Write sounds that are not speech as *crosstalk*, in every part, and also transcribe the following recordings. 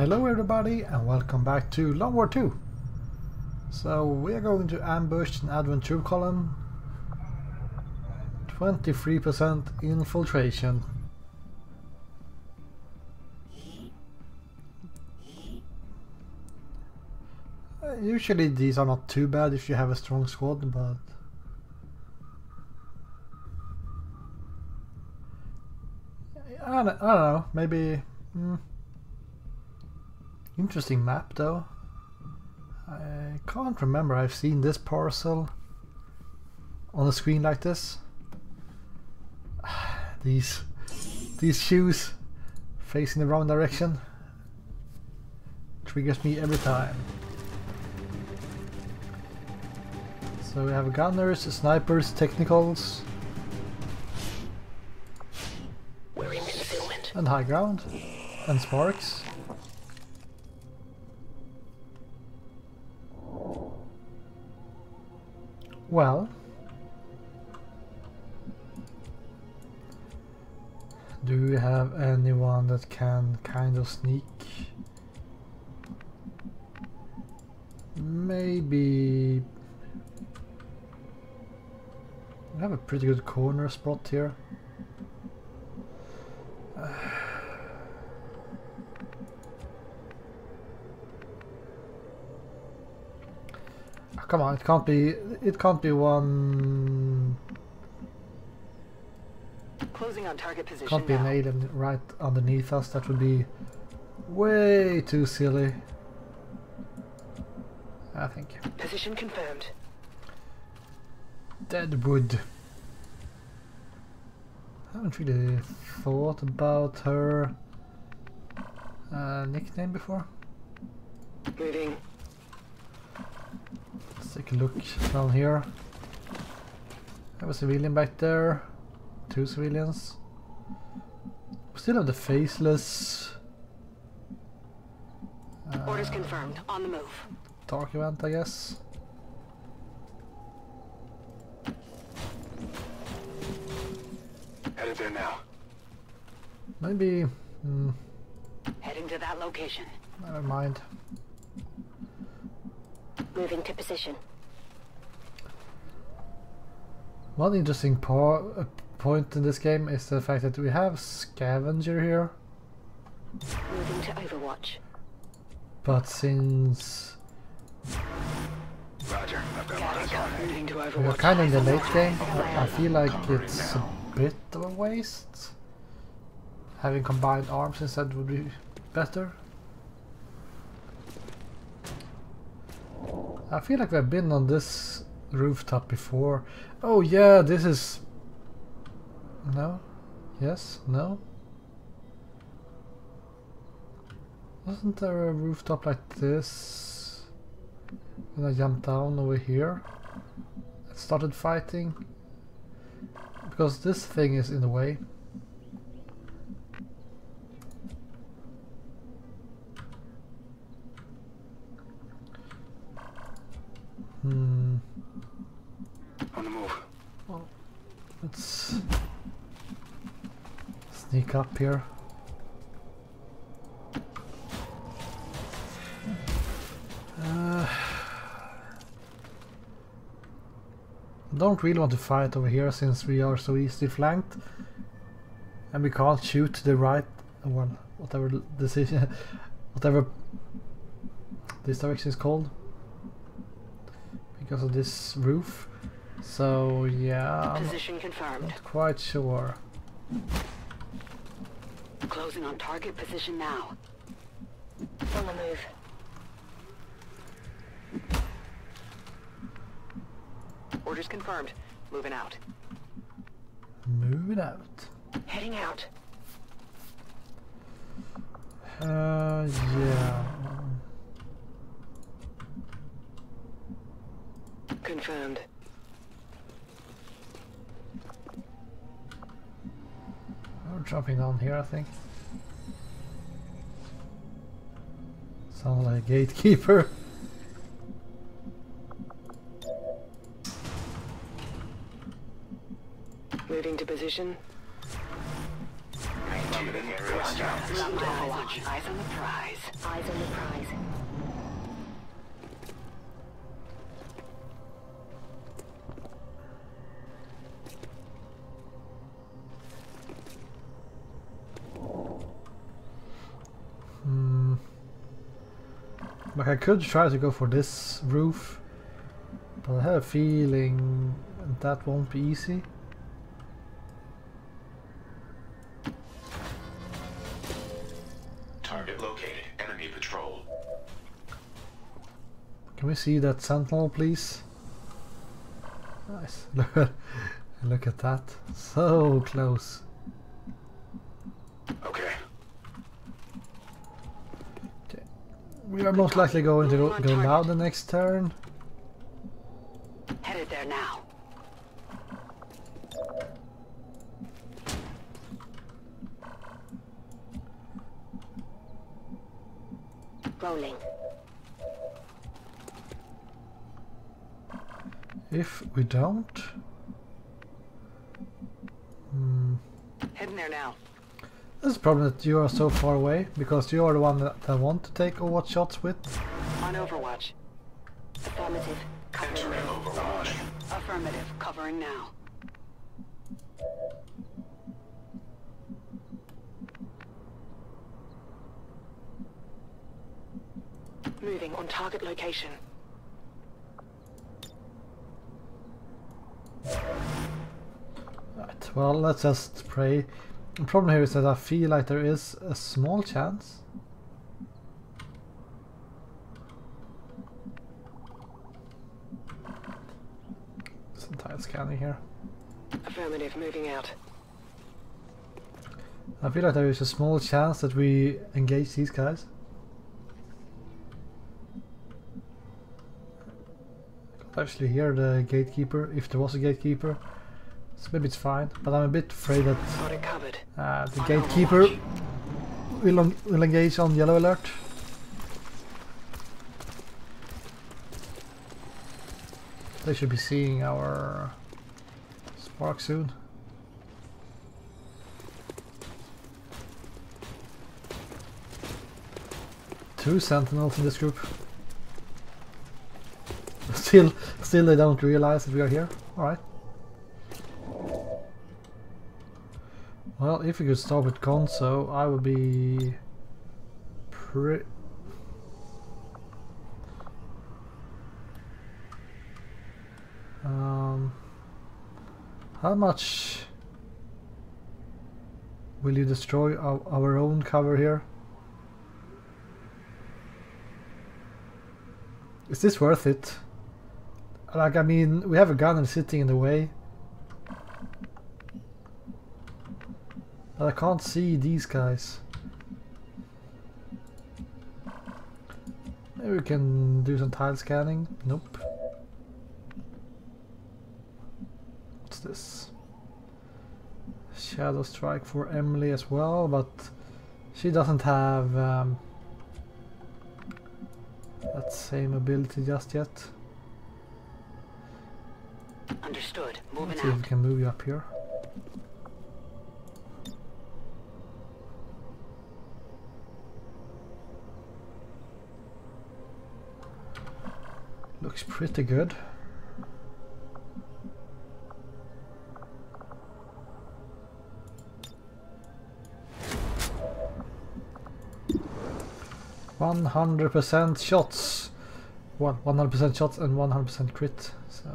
Hello everybody and welcome back to Long War 2. So we are going to ambush an advent troop column. 23% infiltration. Uh, Usually these are not too bad if you have a strong squad, but... I don't, I don't know, maybe... hmm. Interesting map though. I can't remember I've seen this parcel on a screen like this. *sighs* these these shoes facing the wrong direction triggers me every time. So we have gunners, snipers, technicals, We're in concealment. and high ground, and sparks. Well, do we have anyone that can kind of sneak? Maybe. We have a pretty good corner spot here. Ah, Come on, it can't be. It can't be one. Closing on target position Can't be an now. alien right underneath us. That would be way too silly. I think. Position confirmed. Deadwood. I haven't really thought about her uh, nickname before. Moving. Let's take a look down here. I Have a civilian back there. Two civilians. We still have the faceless Orders uh, confirmed. On the move. dark event, I guess. Headed there now. Maybe. Mm, Heading to that location. never mind. Moving to position. One interesting po uh, point in this game is the fact that we have scavenger here, Moving to Overwatch. but since Roger. I've got Got my it. eyes on it. Moving to we are kind of in the late game, I I feel like it's a bit of a waste. Having combined arms instead would be better. I feel like we've been on this rooftop before. Oh yeah, this is... No? Yes? No? Wasn't there a rooftop like this? When I jumped down over here? and started fighting? Because this thing is in the way. Hmm. On the move. Well, Let's sneak up here. Uh, don't really want to fight over here since we are so easily flanked and we can't shoot to the right well whatever decision *laughs* whatever this direction is called because of this roof so yeah I'm Position confirmed. not quite sure Closing on target position now. On the move. Orders confirmed. Moving out. Moving out Heading out. uh yeah Confirmed. Oh, we're jumping down here I think sound like a gatekeeper *laughs* Moving to position. Affirmative. Area is Sounds. Got my eyes on you. Eyes on the prize. Eyes on the prize. Like I could try to go for this roof, but I have a feeling that won't be easy. Target located. Enemy patrol. Can we see that sentinel, please? Nice. *laughs* Look at that. So close. Okay. We are most likely going to go, go now the next turn. Headed there now. Rolling. If we don't... Hmm. Heading there now. That's the problem that you are so far away, because you are the one that I want to take Overwatch shots with. On Overwatch. Affirmative. Entering Overwatch. Affirmative. Covering now. Moving on target location. Right, well, let's just pray. The problem here is that I feel like there is a small chance. Some tile scanning here. Affirmative. Moving out. I feel like there is a small chance that we engage these guys. Can't actually hear the gatekeeper, if there was a gatekeeper. So maybe it's fine, but I'm a bit afraid that Got it covered. uh, the gatekeeper will, will engage on yellow alert. They should be seeing our spark soon. Two sentinels in this group. *laughs* Still, still they don't realize that we are here. All right. Well, if we could stop with Gonzo, I would be pretty. Um, how much will you destroy our, our own cover here? Is this worth it? Like, I mean, we have a gunner sitting in the way. But I can't see these guys. Maybe we can do some tile scanning. Nope. What's this? Shadow strike for Emily as well, but she doesn't have um, that same ability just yet. Understood. Moving Let's see if we can move you up here. Looks pretty good. One hundred percent shots. One hundred percent shots and one hundred percent crit. So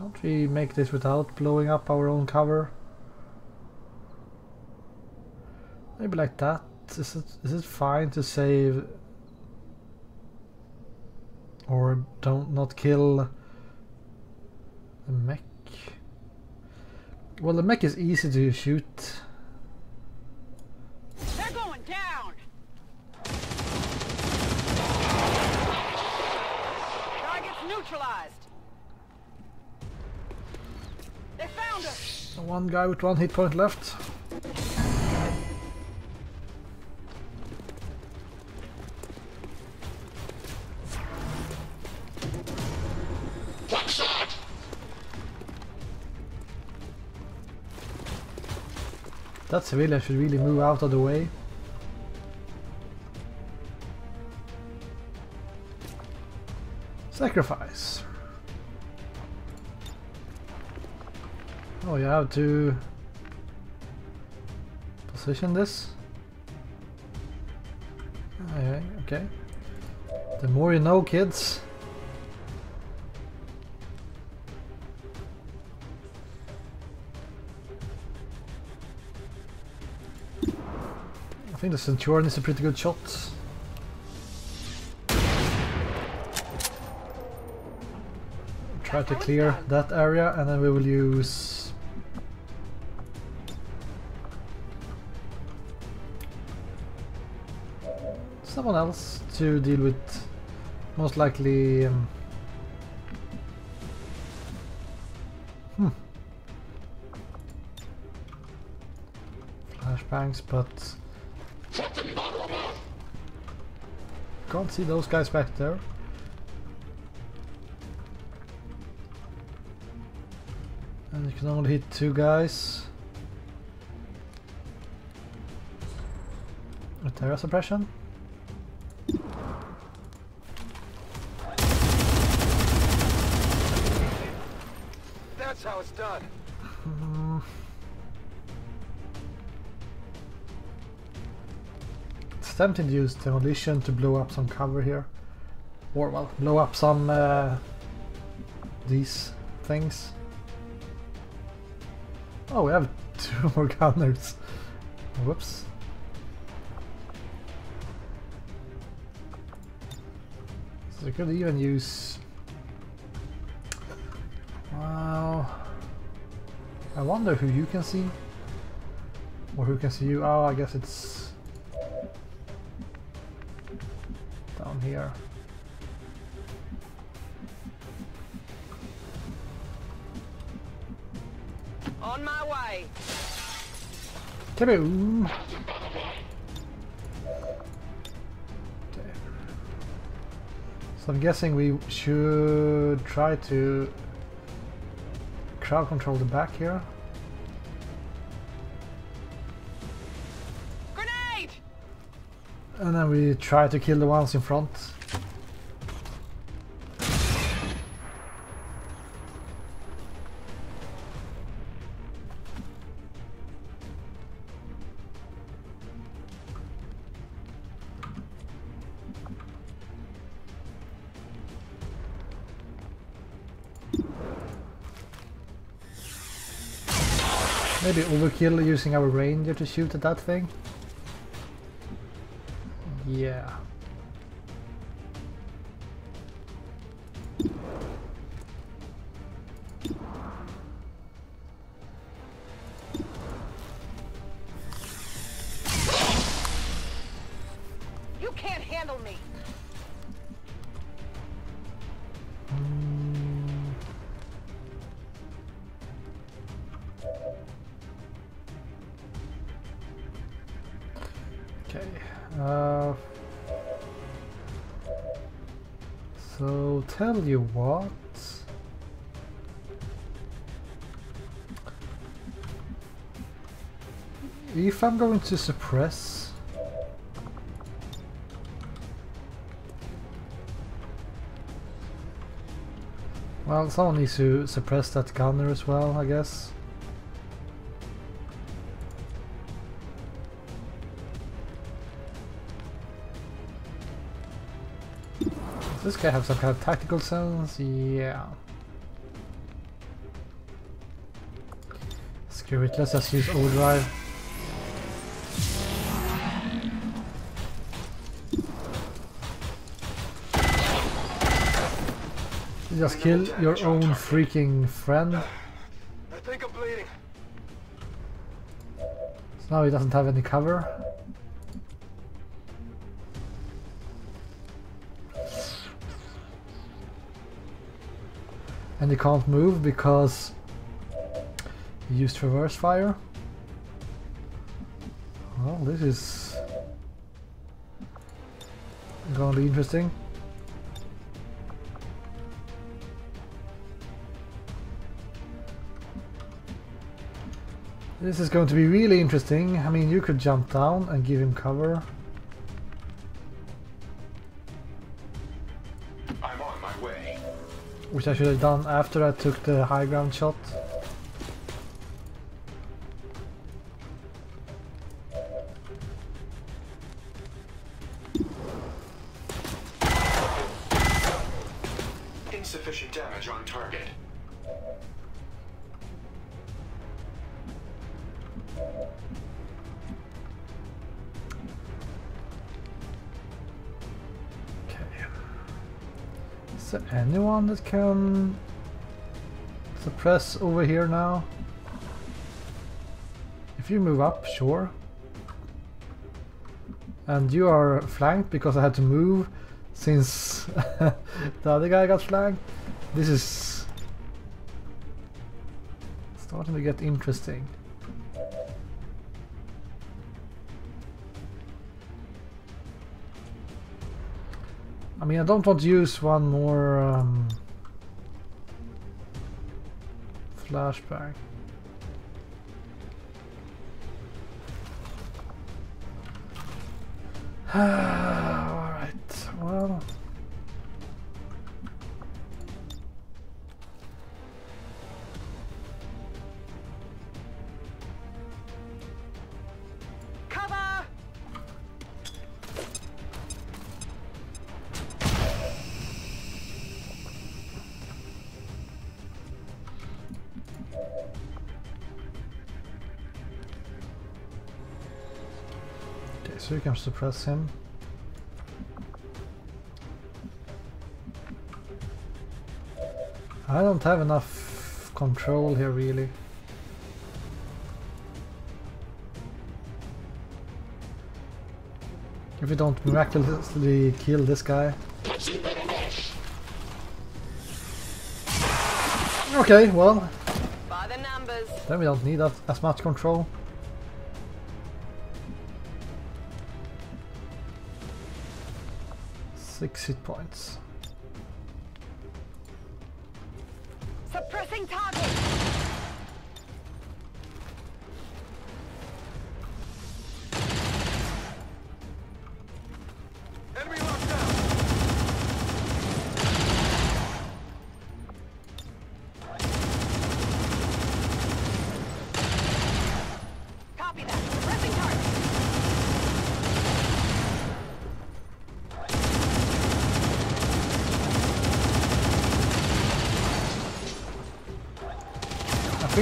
Can't we make this without blowing up our own cover? Maybe like that. Is it is it fine to save or don't not kill the mech? Well the mech is easy to shoot. So one guy with one hit point left. That's really, I should really move out of the way. Sacrifice. You have to position this. Okay, okay. The more you know, kids. I think the Centurion is a pretty good shot. Try to clear that area and then we will use to deal with most likely um, hmm. Flashbangs but can't see those guys back there. And you can only hit two guys. With terror suppression It's tempting to use demolition to blow up some cover here. Or, well, blow up some uh, these things. Oh, we have *laughs* two more gunners. Whoops. So we could even use... Well... I wonder who you can see. Or who can see you. Oh, I guess it's... here. On my way. Kaboom! So I'm guessing we should try to crowd control the back here. And then we try to kill the ones in front. Maybe overkill using our ranger to shoot at that thing? Yeah. What. If I'm going to suppress Well, someone needs to suppress that gunner as well, I guess. Guy have some kind of tactical sense? Yeah. Screw it, let's just use overdrive. Just kill your own freaking friend. I think I'm bleeding. So now he doesn't have any cover. and he can't move because he used reverse fire. Well, this is gonna be interesting. This is going to be really interesting. I mean, you could jump down and give him cover. Which I should have done after I took the high ground shot. Suppress over here now? If you move up, sure. And you are flanked because I had to move since *laughs* the other guy got flanked. This is starting to get interesting. I mean, I don't want to use one more um, flashbang. *sighs* Ah. Can suppress him. I don't have enough control here really. If we don't miraculously kill this guy. Okay, well, By the numbers. then we don't need that, as much control. Six hit points.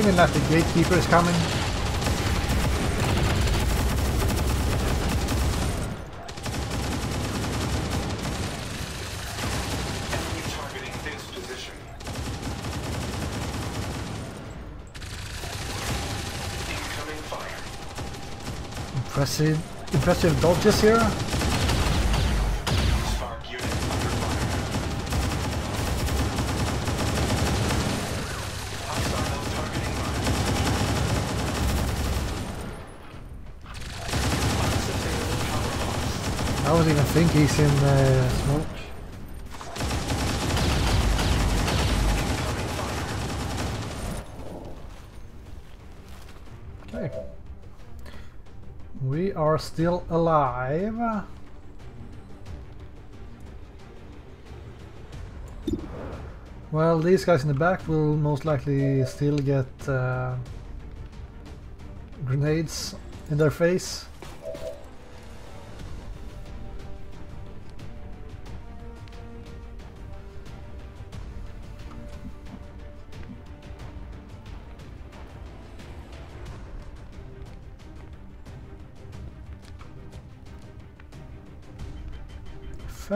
Feeling like the gatekeeper is coming. Enemy targeting this position. Incoming fire. Impressive, impressive dodges here. Spark unit under fire. Hostile targeting mine. Unsustainable power loss. I don't even think he's in uh, smoke. Okay. We are still alive. Well, these guys in the back will most likely still get uh, grenades in their face.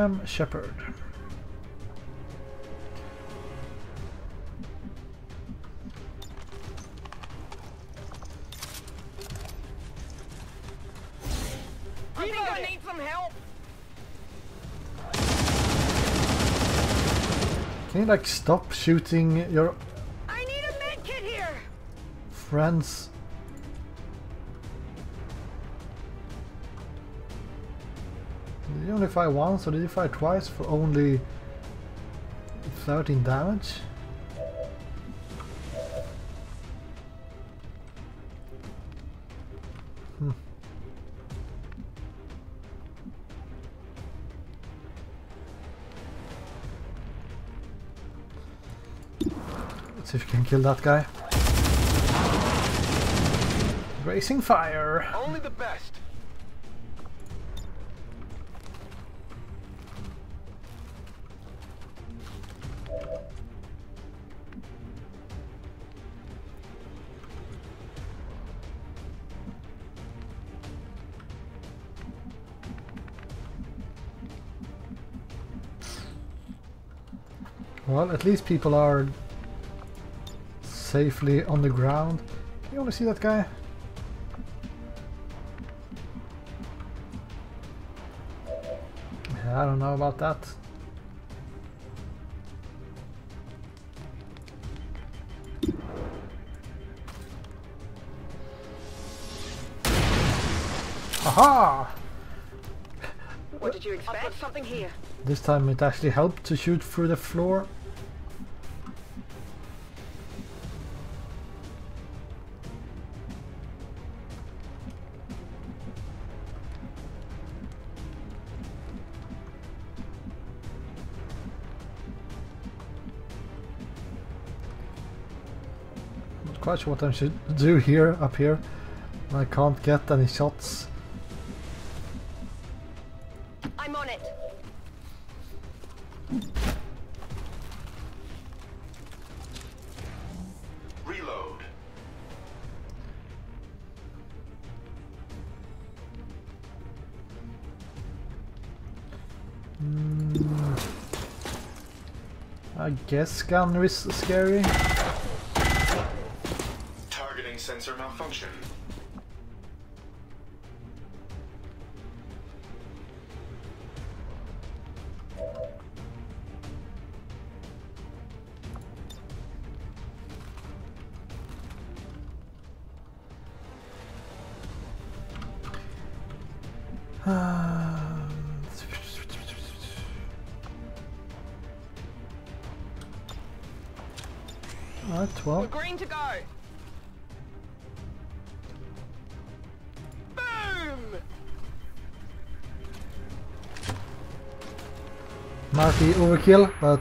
Fem Shepard. I think I need some help. Can you like stop shooting your I need a med kit here. friends? only fire once, solidify twice for only 13 damage. Hmm. Let's see if you can kill that guy. Racing fire! Only the best! Well, at least people are safely on the ground. You want to see that guy? I don't know about that. Aha! What did you expect? I'll put something here. This time it actually helped to shoot through the floor. Not quite sure what I should do here, up here. I can't get any shots. Guess scanner is scary. Targeting sensor malfunction. Overkill, but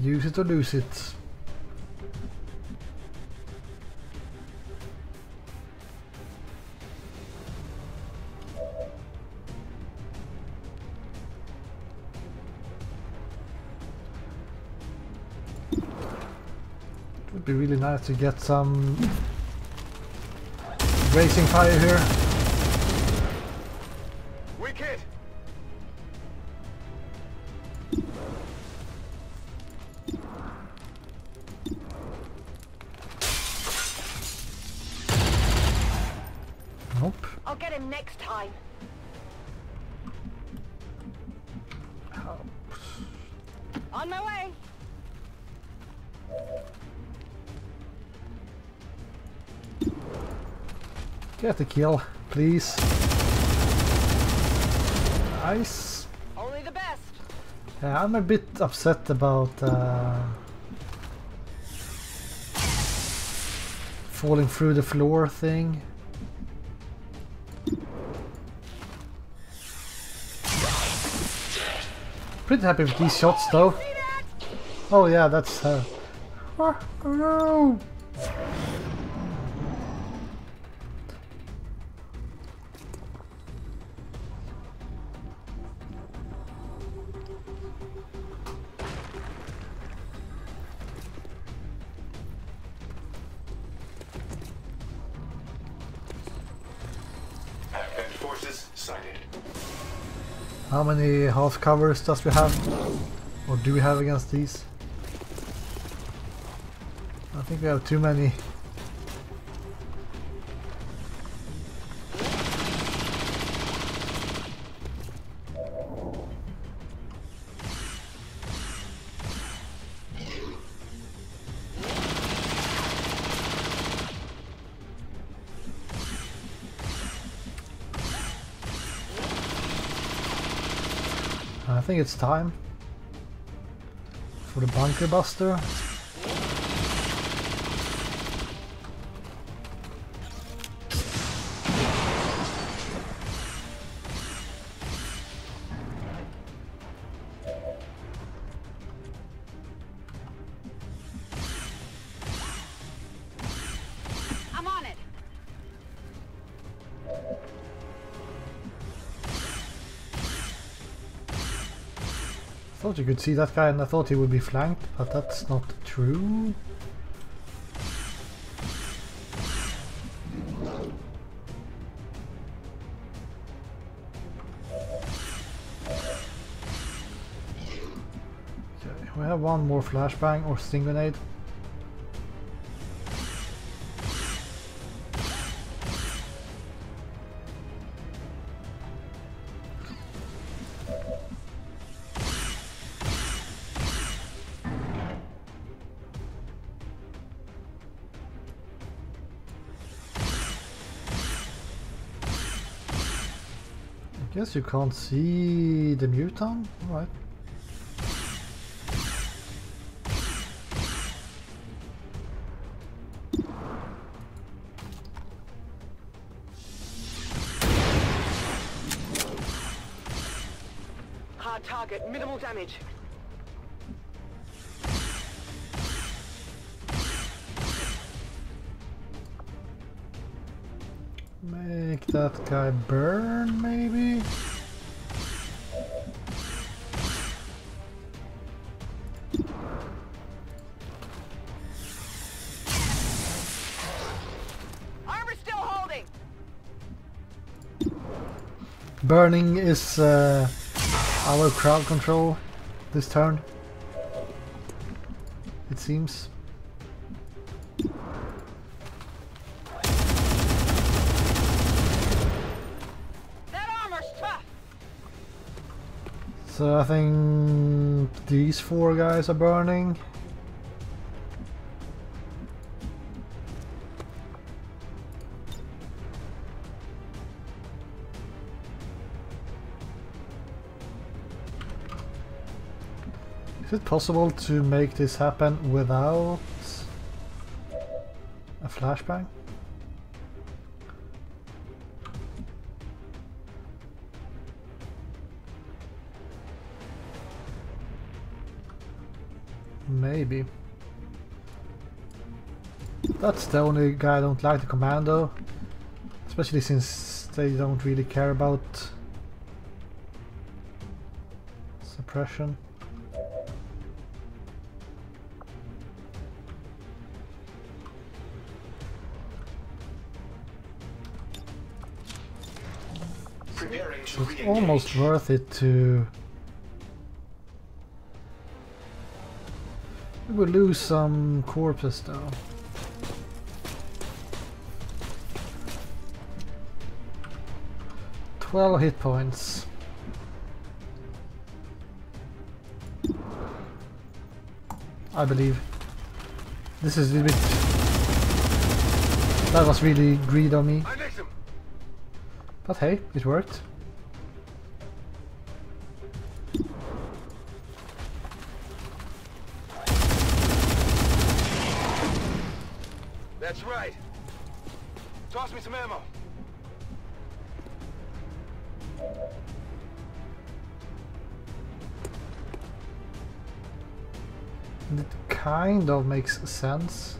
use it or lose it. It would be really nice to get some racing fire here. Get the kill, please. Nice. Only the best. Yeah, I'm a bit upset about uh, falling through the floor thing. Pretty happy with these shots though. Oh yeah, that's uh, oh, no. Half covers does we have? Or do we have against these? I think we have too many. Think it's time for the bunker buster. Could see that guy and I thought he would be flanked, but that's not true. Okay, we have one more flashbang or sting grenade. You can't see the muton? Alright. Hard target, minimal damage. Make that guy burn, maybe? Armor still holding. Burning is uh, our crowd control this turn. It seems. So uh, I think these four guys are burning. Is it possible to make this happen without a flashbang? Maybe. That's the only guy I don't like, the commando. Especially since they don't really care about suppression. Preparing It's almost worth it to... We lose some corpses though. Twelve hit points. I believe. This is a bit... That was really greed on me. I nicked him. But hey, it worked. Of makes sense.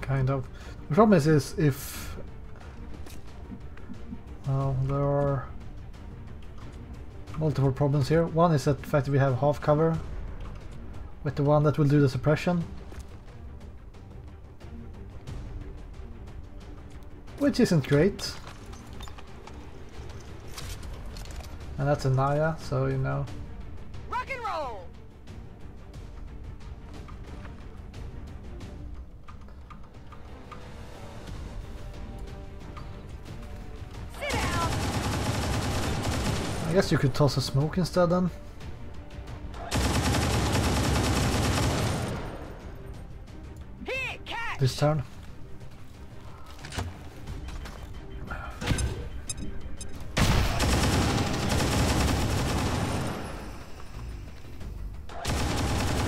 Kind of. The problem is, is if... Well, there are multiple problems here. One is that the fact that we have half cover with the one that will do the suppression. Which isn't great. And that's a Naya, so you know. Rock and roll. Sit down. I guess you could toss a smoke instead then. This turn.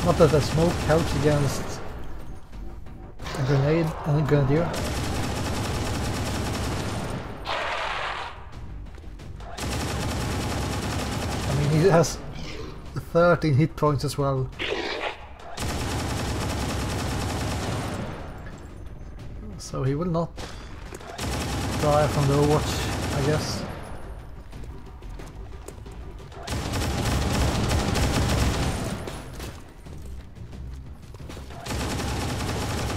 Not that the smoke helps against a grenade and a grenadier. I mean, he has 13 hit points as well. So he will not die from the Overwatch, I guess.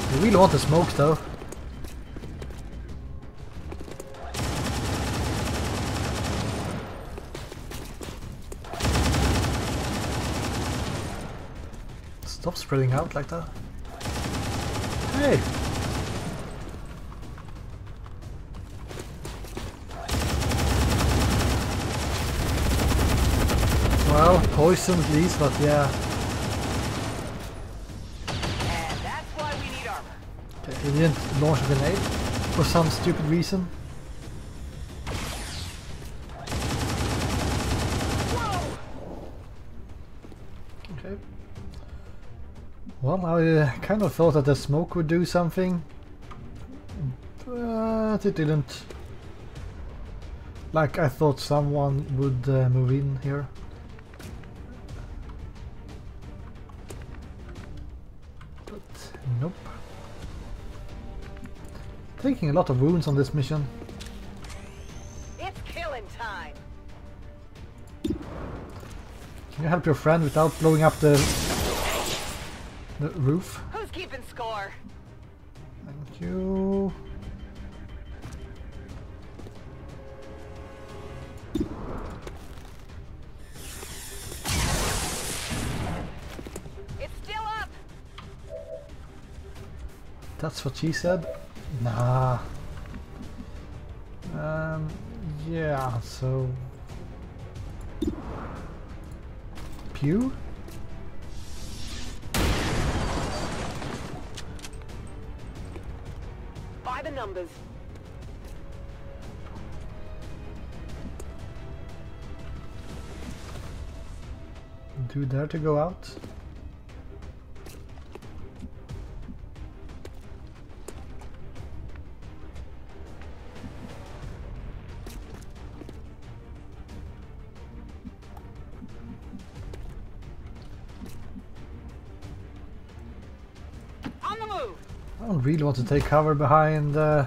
I really want the smoke though. Stop spreading out like that. Hey! Well, poison at least, but yeah. And that's why we need armor. Okay, he didn't launch a grenade for some stupid reason. Okay. Well, I uh, kind of thought that the smoke would do something, but it didn't. Like I thought someone would uh, move in here. Taking a lot of wounds on this mission. It's killing time. Can you help your friend without blowing up the the roof? Who's keeping score? Thank you. It's still up. That's what she said? Nah. Um, yeah, so... Pew? By the numbers. Do you dare to go out? Really want to take cover behind uh,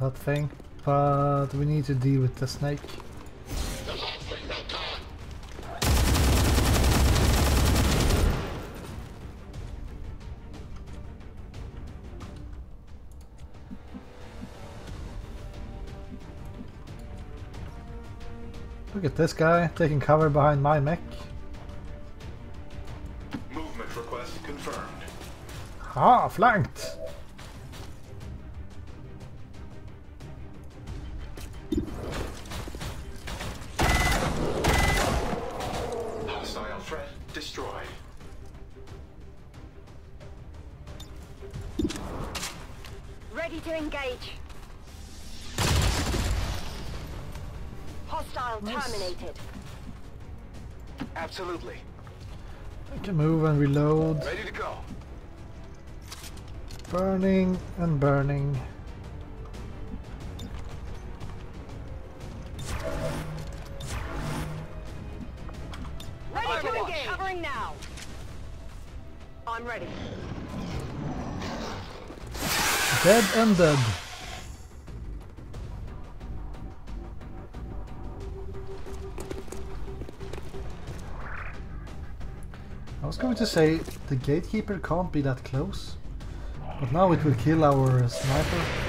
that thing, but we need to deal with the snake. Look at this guy taking cover behind my mech. Flanked! Ready. Dead and dead. I was going to say the gatekeeper can't be that close, but now it will kill our sniper.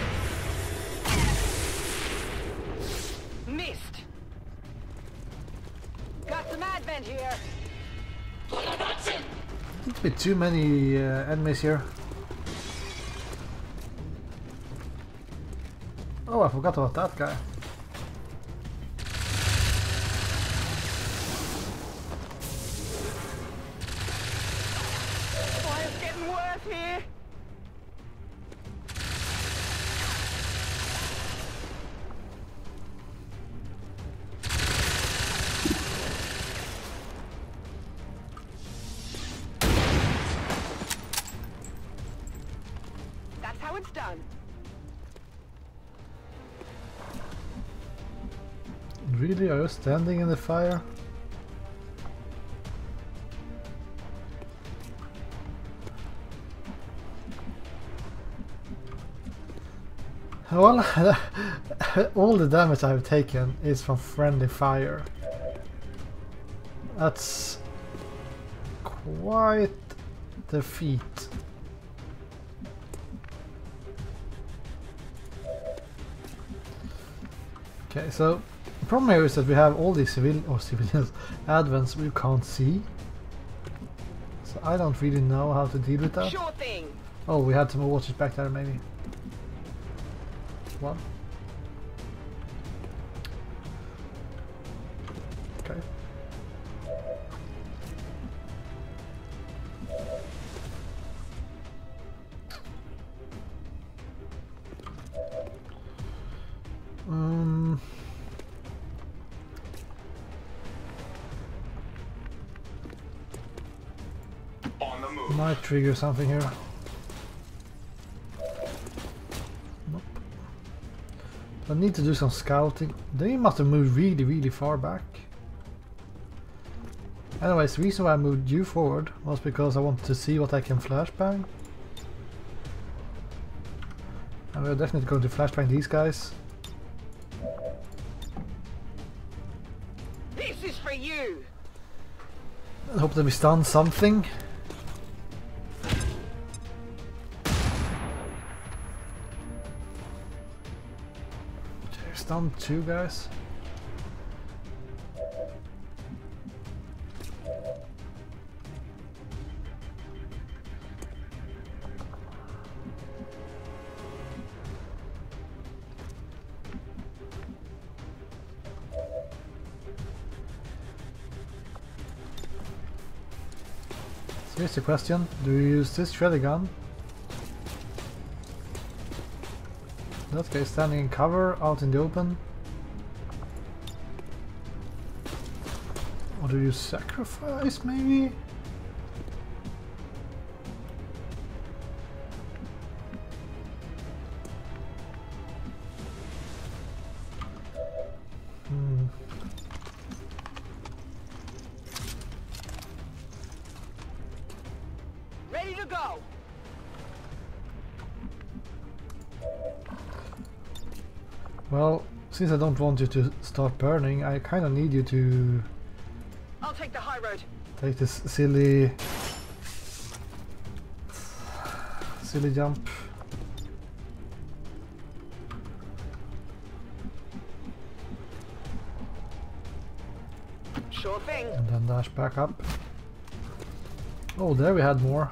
Too many uh, enemies here. Oh, I forgot about that guy. How it's done. Really? Are you standing in the fire? Well, *laughs* all the damage I've taken is from friendly fire. That's quite the feat. Okay, so the problem here is that we have all these civil or civilians *laughs* advents we can't see. So I don't really know how to deal with that. Sure thing. Oh, we had some watches back there maybe. One. Trigger something here. Nope. I need to do some scouting. They must have moved really, really far back. Anyways, the reason why I moved you forward was because I wanted to see what I can flashbang. And we're definitely going to flashbang these guys. This is for you. I hope that we stun something. Two guys. So here's the question, do you use this shredder gun? That guy standing in cover, out in the open. Or do you sacrifice maybe? I don't want you to start burning, I kind of need you to I'll take the high road. take this silly... silly jump. Sure thing. And then dash back up. Oh, there we had more.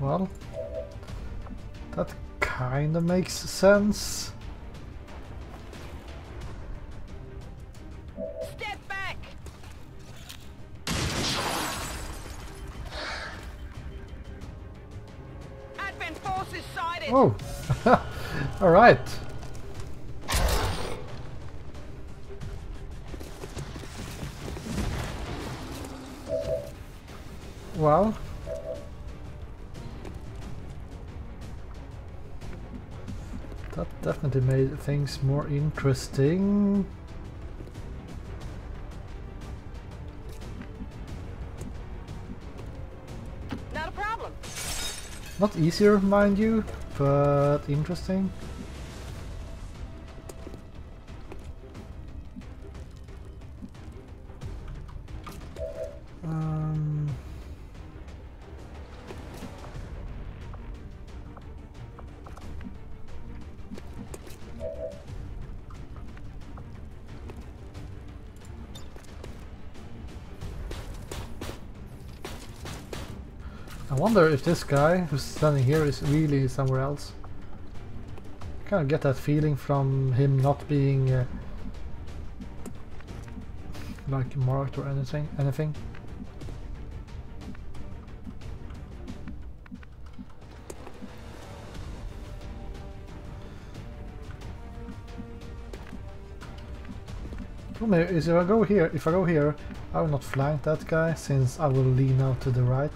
Well, that kind of makes sense. Things more interesting. Not a problem. Not easier, mind you, but interesting. Wonder if this guy who's standing here is really somewhere else. Kind of get that feeling from him not being uh, like marked or anything. Anything. Problem is if I go here, if I go here, I will not flank that guy since I will lean out to the right.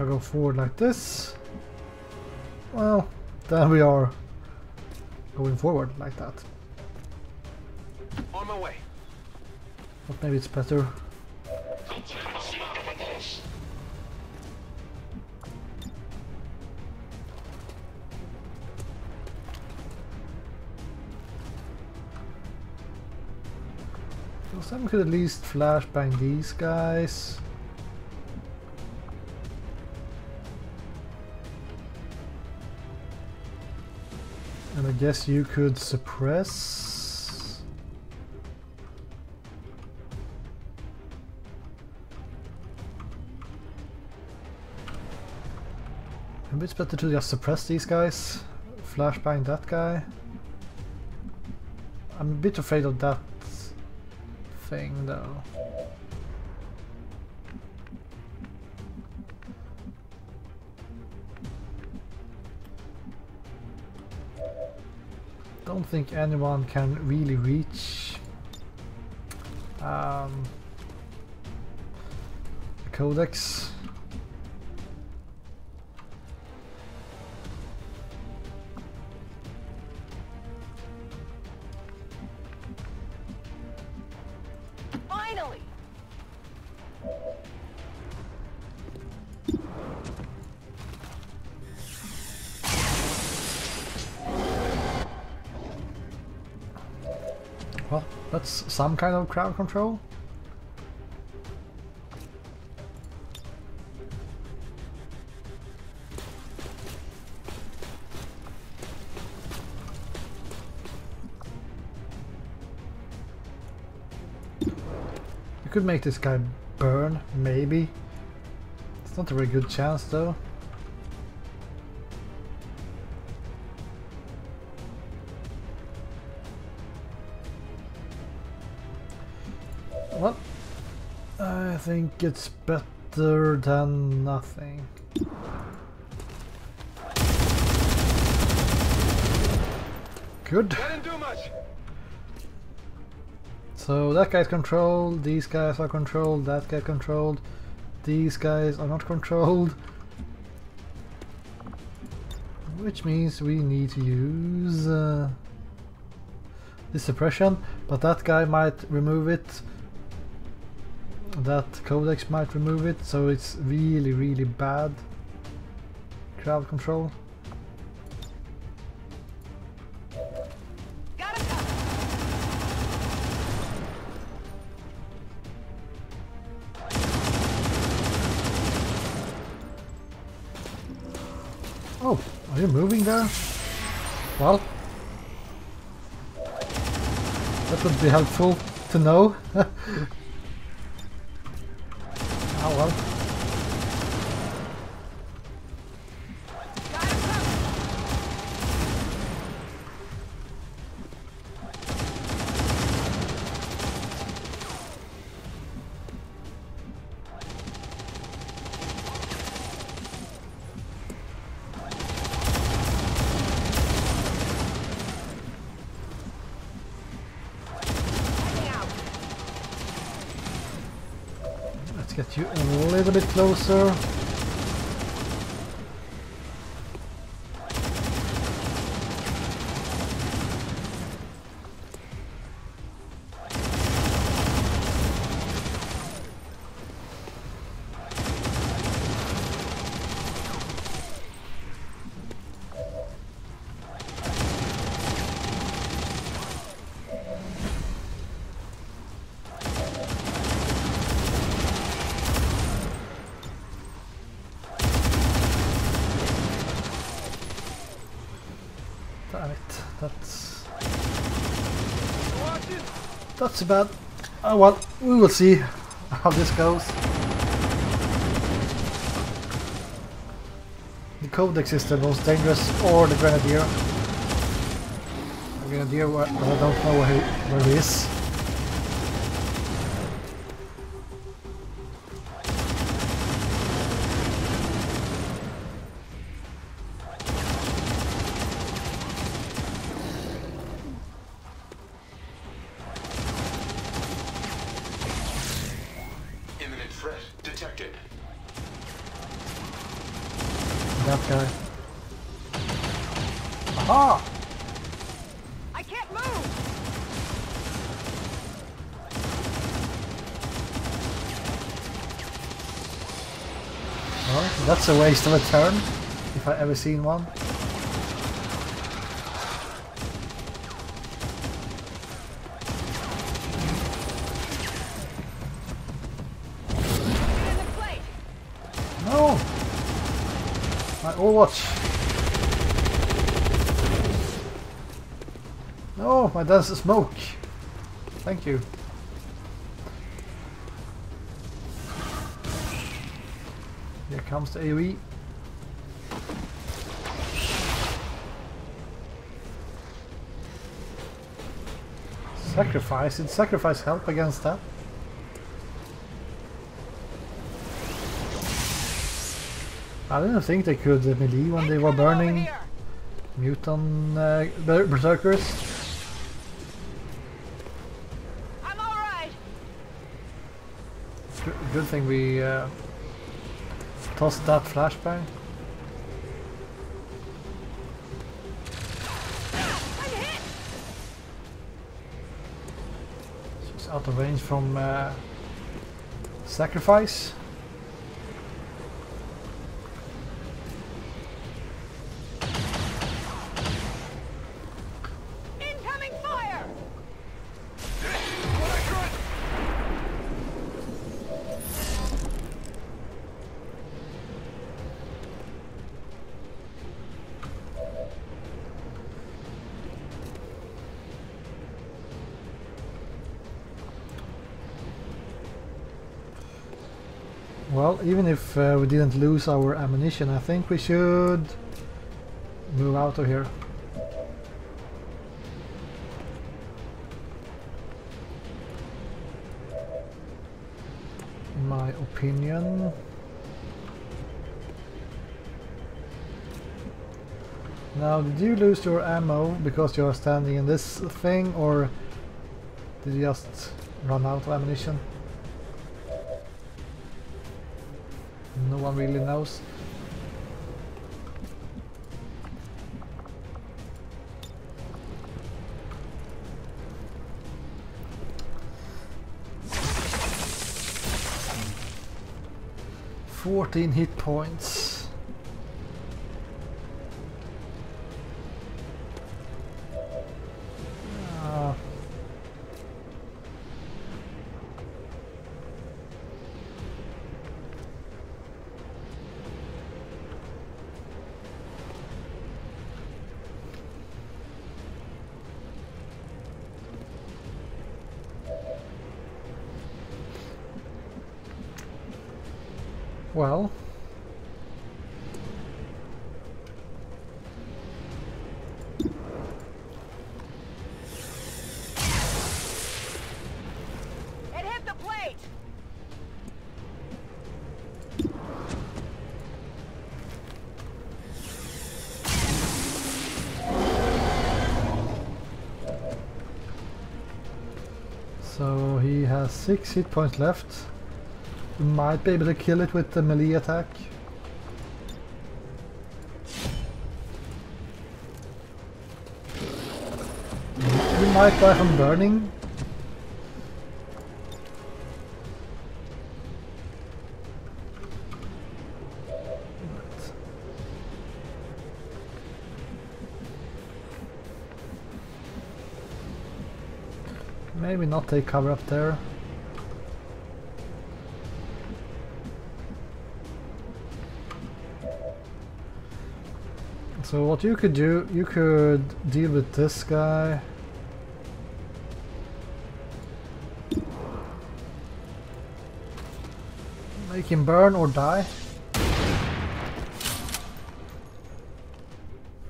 If I go forward like this, well, then we are going forward like that. On my way. But maybe it's better. So someone could at least flashbang these guys. Guess you could suppress. Maybe it's better to just suppress these guys. Flashbang that guy. I'm a bit afraid of that thing though. I don't think anyone can really reach um, the codex. Some kind of crowd control. You could make this guy burn, maybe. It's not a very good chance though. Think it's better than nothing. Good. That didn't do much. So that guy's controlled, these guys are controlled, that guy controlled, these guys are not controlled. Which means we need to use uh, this suppression, but that guy might remove it. That codex might remove it, so it's really, really bad crowd control. Oh, are you moving there? Well, that would be helpful to know. *laughs* get you a little bit closer. Bad. Oh uh, well, we will see how this goes. The Codex is the most dangerous, or the Grenadier. The Grenadier, I don't know where he, where he is. A waste of a turn, if I ever seen one. No! My Overwatch! No, my dance is smoke! Thank you. Comes E. AoE. Sacrifice? Did sacrifice help against that? I didn't think they could melee when they were burning mutant uh, ber- berserkers. I'm alright! Good, good thing we uh, tossed that flashbang. She's out of range from uh, sacrifice. Well, even if uh, we didn't lose our ammunition, I think we should move out of here. In my opinion. Now, did you lose your ammo because you are standing in this thing, or did you just run out of ammunition? One really knows. Fourteen hit points. Six hit points left. We might be able to kill it with the melee attack. We might die from burning. Maybe not take cover up there. So what you could do, you could deal with this guy. Make him burn or die.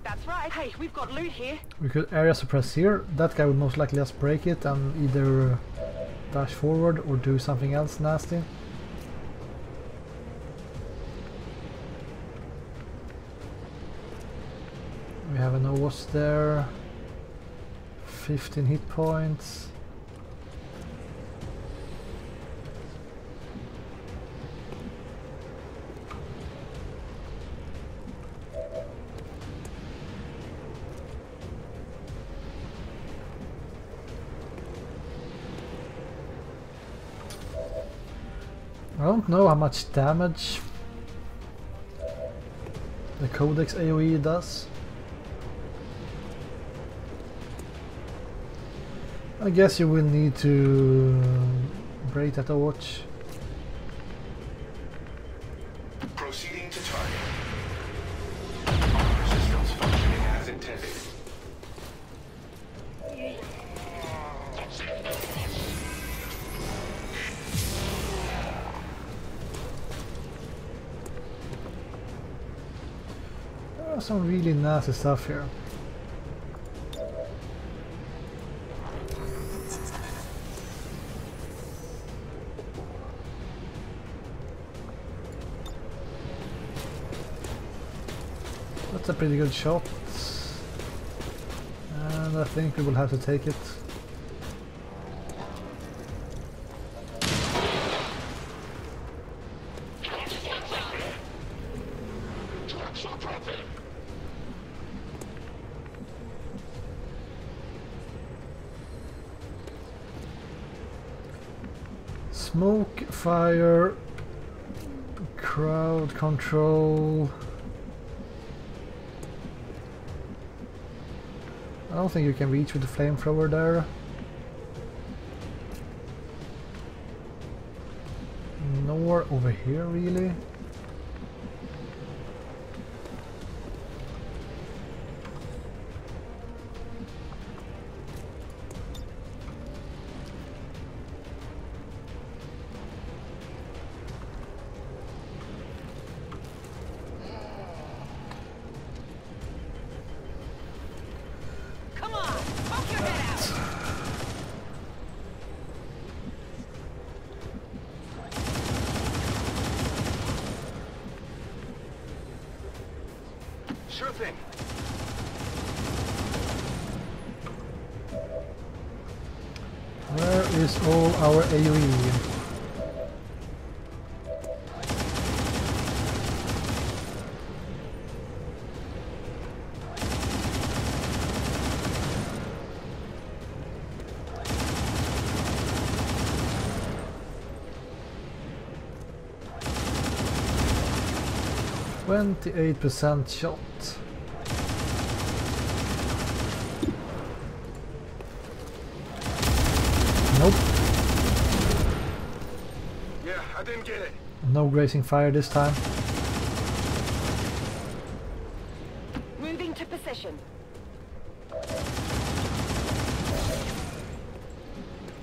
That's right. Hey, we've got loot here. We could area suppress here. That guy would most likely just break it and either dash forward or do something else nasty. I was there. 15 hit points. I don't know how much damage the Codex AoE does. I guess you will need to break that a watch. Proceeding to target. Systems functioning as intended. There are some really nasty stuff here. Pretty good shot. And I think we will have to take it. Smoke, fire, crowd control. Don't think you can reach with the flamethrower there. Nowhere over here really. Our? AoE? Twenty-eight percent shot. Nope, Yeah, I didn't get it. No grazing fire this time. Moving to position.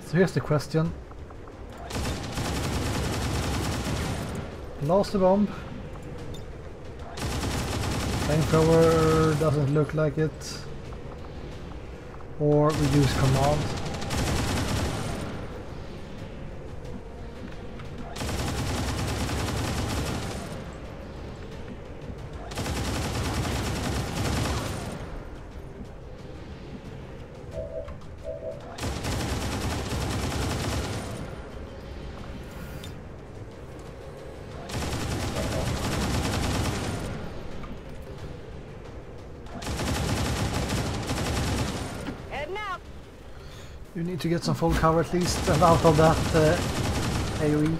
So here's the question. Lost the bomb. Flamethrower doesn't look like it. Or we use command. Need to get some full cover at least and out of that uh, AoE.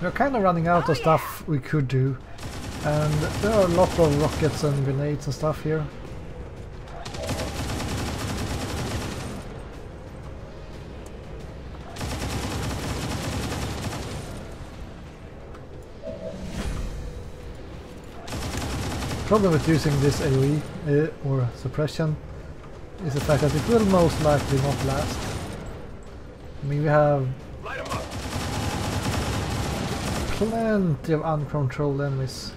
We're kind of running out of stuff we could do. And there are a lot of rockets and grenades and stuff here. The problem with using this AoE uh, or suppression is the fact that it will most likely not last. I mean we have Light 'em up. plenty of uncontrolled enemies.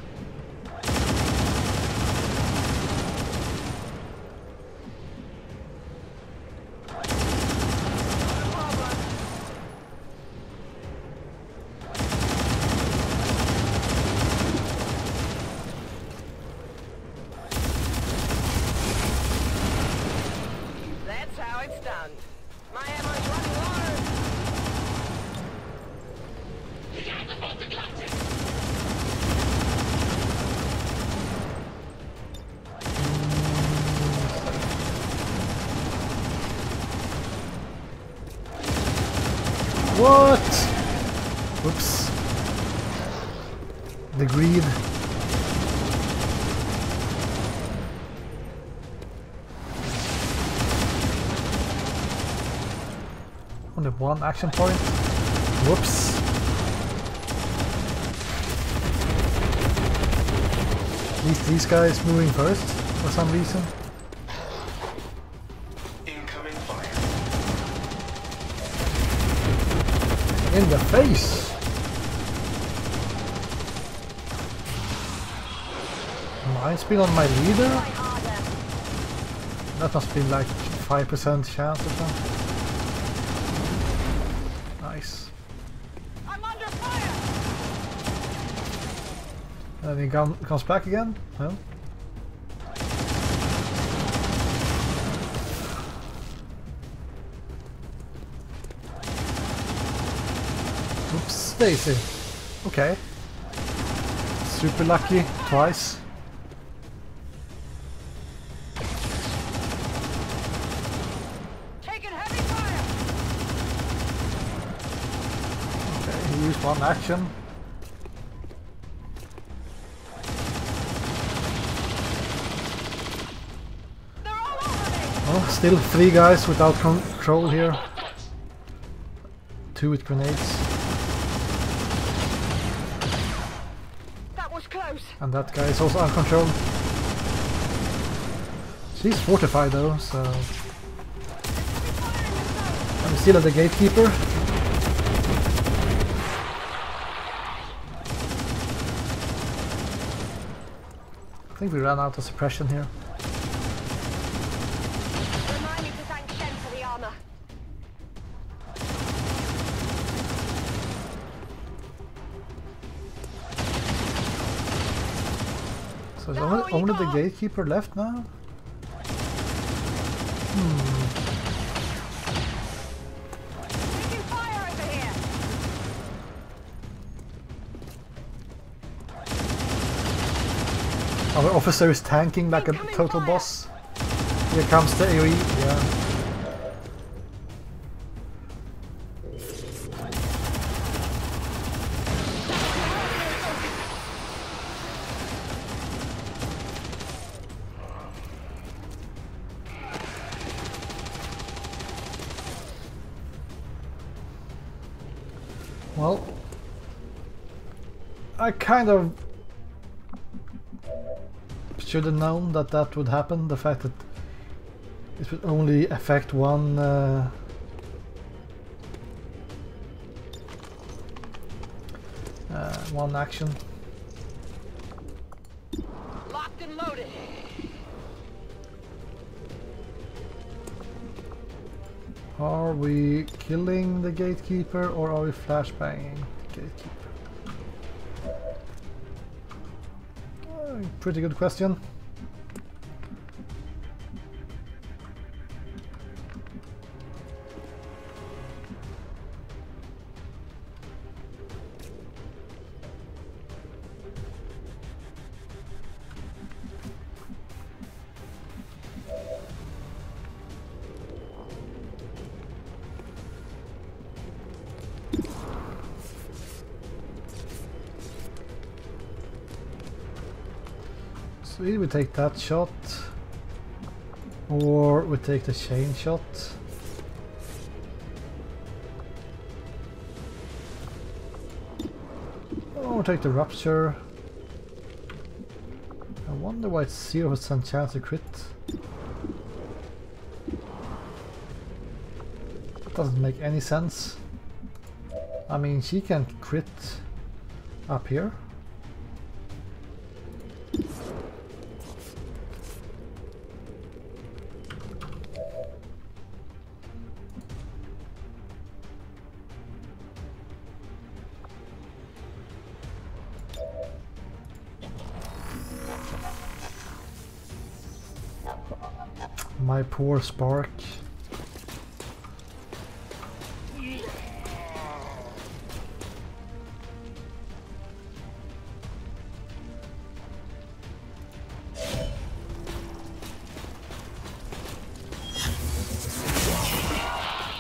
That's how it's done. My ammo's running low. What? Oops. The greed. Only one action point. Whoops. At least these guys moving first for some reason. Incoming fire. In the face! Mine's been on my leader? That must be like 5% chance or something. Nice. I'm under fire! And he come, comes back again? No? Oops, Daisy. Okay. Super lucky, twice. Taking heavy fire! Okay, he used one action. Still three guys without control here. Two with grenades. That was close. And that guy is also uncontrolled. She's fortified though, so... I'm still at the gatekeeper. I think we ran out of suppression here. Gatekeeper left now? Here! Our officer is tanking like a total boss. Here comes the AoE, yeah. Kind of should have known that that would happen. The fact that it would only affect one. Uh, uh, one action. Locked and loaded. Are we killing the gatekeeper or are we flashbanging the gatekeeper? Pretty good question. Take that shot or we take the chain shot. Oh, or take the rupture. I wonder why it's 0% chance to crit. Doesn't make any sense. I mean, she can crit up here. Poor spark.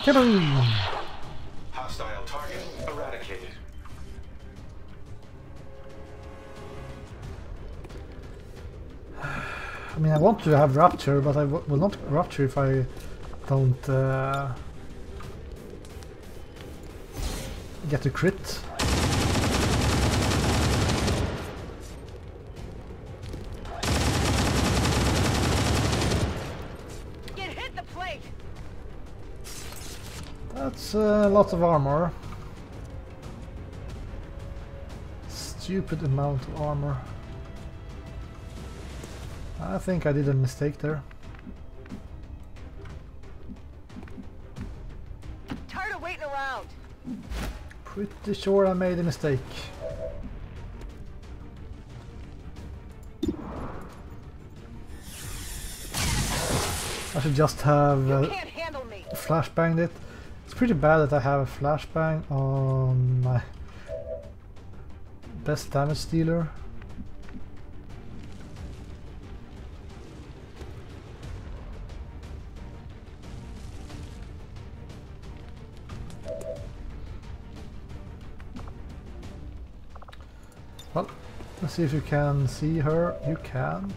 Kaboom! I to have Rapture, but I w will not Rapture if I don't uh, get a crit. Get hit the plate! That's a lot of armor. Stupid amount of armor. I think I did a mistake there. Tired of waiting around. Pretty sure I made a mistake. I should just have uh, can't handle me. flashbanged it. It's pretty bad that I have a flashbang on my best damage dealer. Well, let's see if you can see her. You can.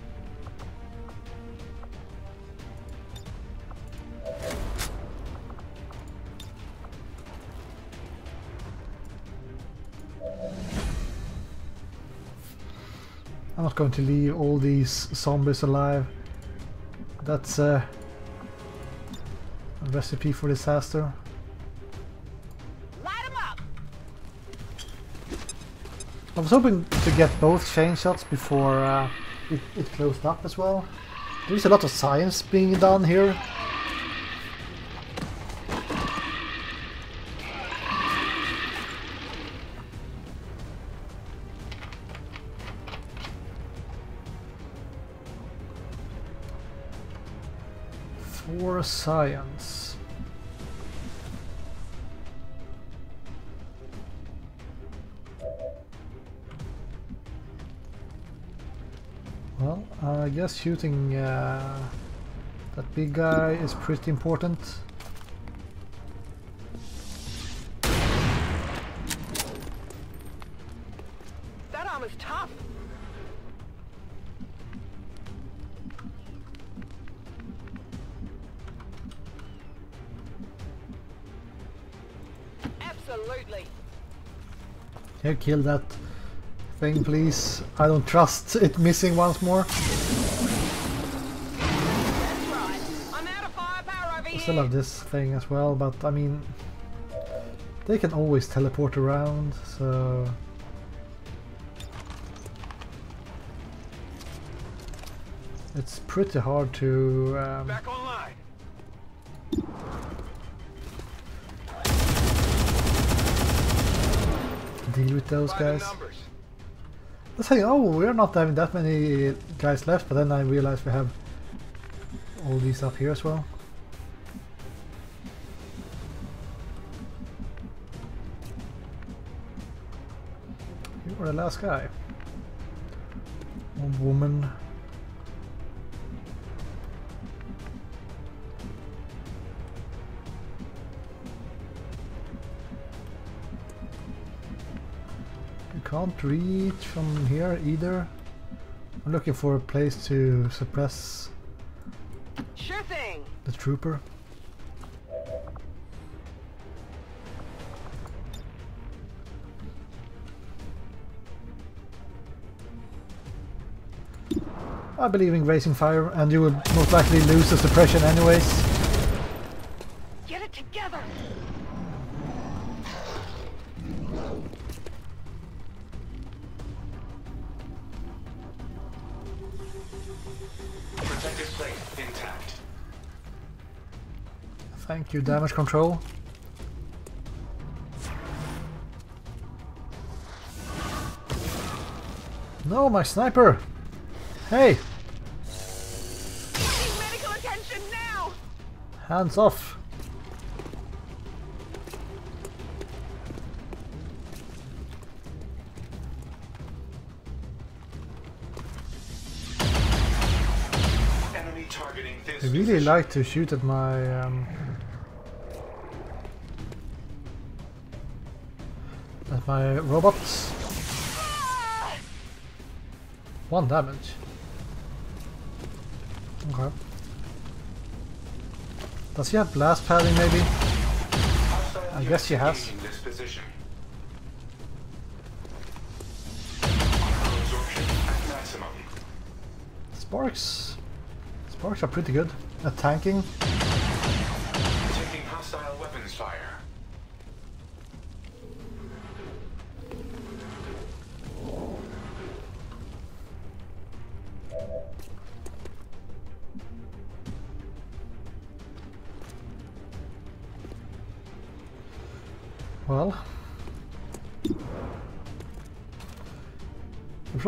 I'm not going to leave all these zombies alive. That's a recipe for disaster. Was hoping to get both chain shots before uh, it, it closed up as well. There's a lot of science being done here. For science. Guess shooting uh, that big guy is pretty important. That arm is tough. Absolutely. Here, kill that thing, please. I don't trust it missing once more. Still have this thing as well, but I mean, they can always teleport around, so it's pretty hard to um, Back online. deal with those guys. Let's saying, oh, we're not having that many guys left, but then I realized we have all these up here as well. The last guy. Woman. You can't reach from here either. I'm looking for a place to suppress Sure thing. the trooper. I believe in raising fire and you will most likely lose the suppression anyways. Get it together. Protective plate intact. Thank you, damage control. No, my sniper! Hey, hands off! Enemy targeting this I really like to shoot at my um, at my robots. One damage. Okay. Does he have blast padding maybe? I guess she units has. engaging this position. Absorption at maximum. Sparks. Sparks are pretty good at tanking.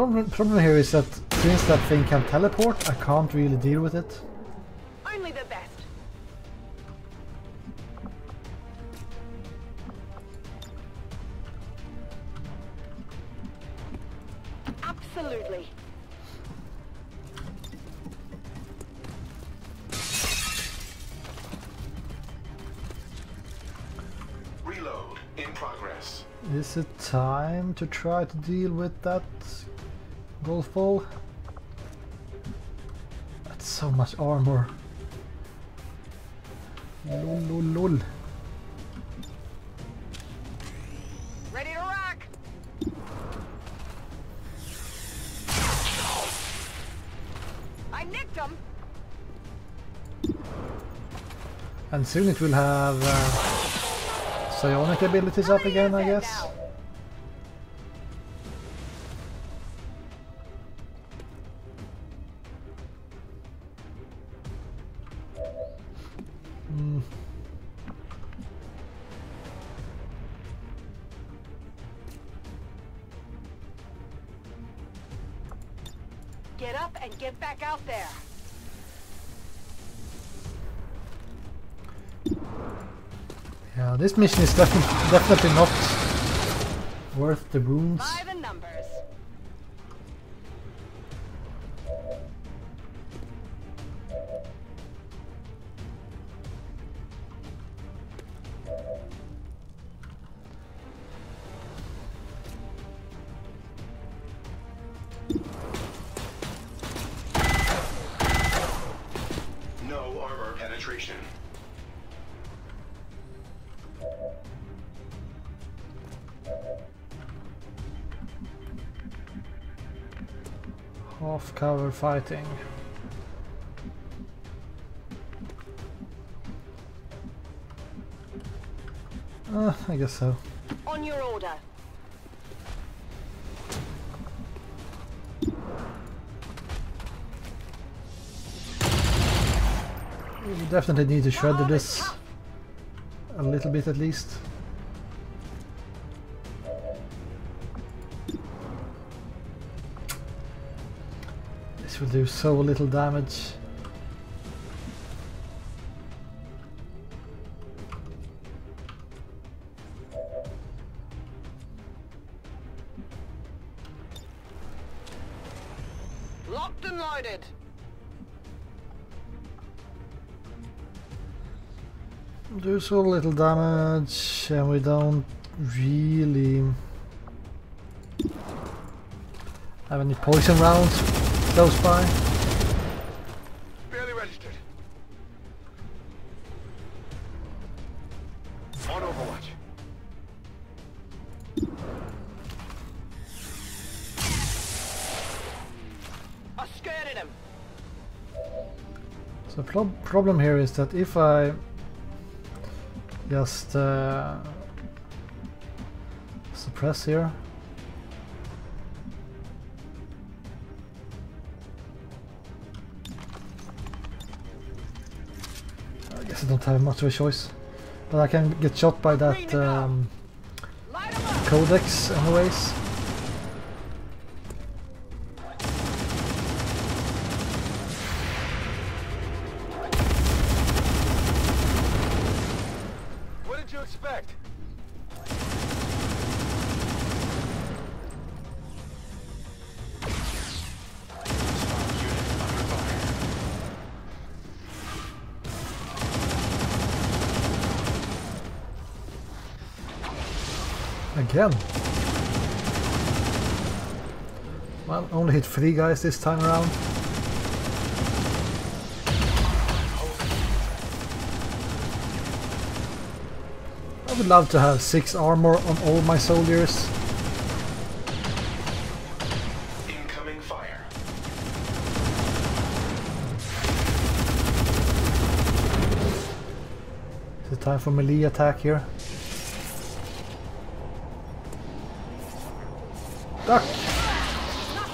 Problem, problem here is that since that thing can teleport, I can't really deal with it. Only the best. Absolutely. Reload in progress. Is it time to try to deal with that golf ball? That's so much armor. Lol, lol, lol. Ready to rock. I nicked him. And soon it will have uh, psionic abilities up again, I guess. Get up and get back out there. Yeah, this mission is defi- definitely not worth the wounds. Fighting. Uh, I guess so. On your order. We definitely need to shred this a little bit at least. Will do so little damage. Locked and loaded. Do so little damage and we don't really have any poison rounds close by. Barely registered. On Overwatch. I scared him. So pro problem here is that if I just uh, suppress here, don't have much of a choice. But I can get shot by that um, Light him up. codex anyways. Again. Well, only hit three guys this time around. I would love to have six armor on all my soldiers. Incoming fire. Is it time for melee attack here? Knock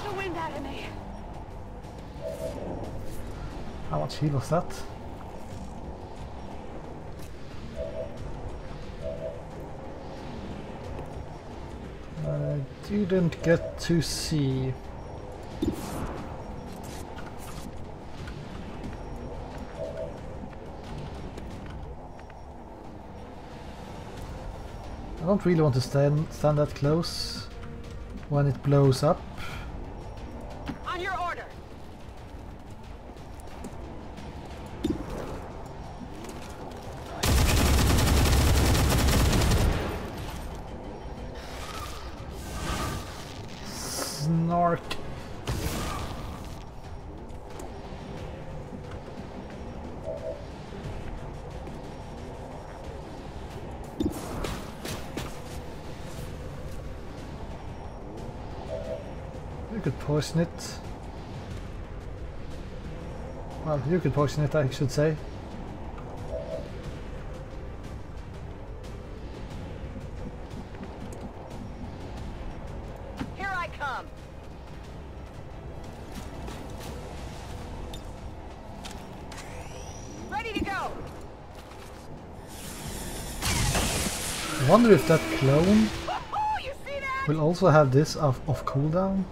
the wind out of me. How much heal was that? I didn't get to see. I don't really want to stand stand that close when it blows up. Poison it. Well, you could poison it, I should say. Here I come. Ready to go. I wonder if that clone you see that? will also have this off, off cooldown.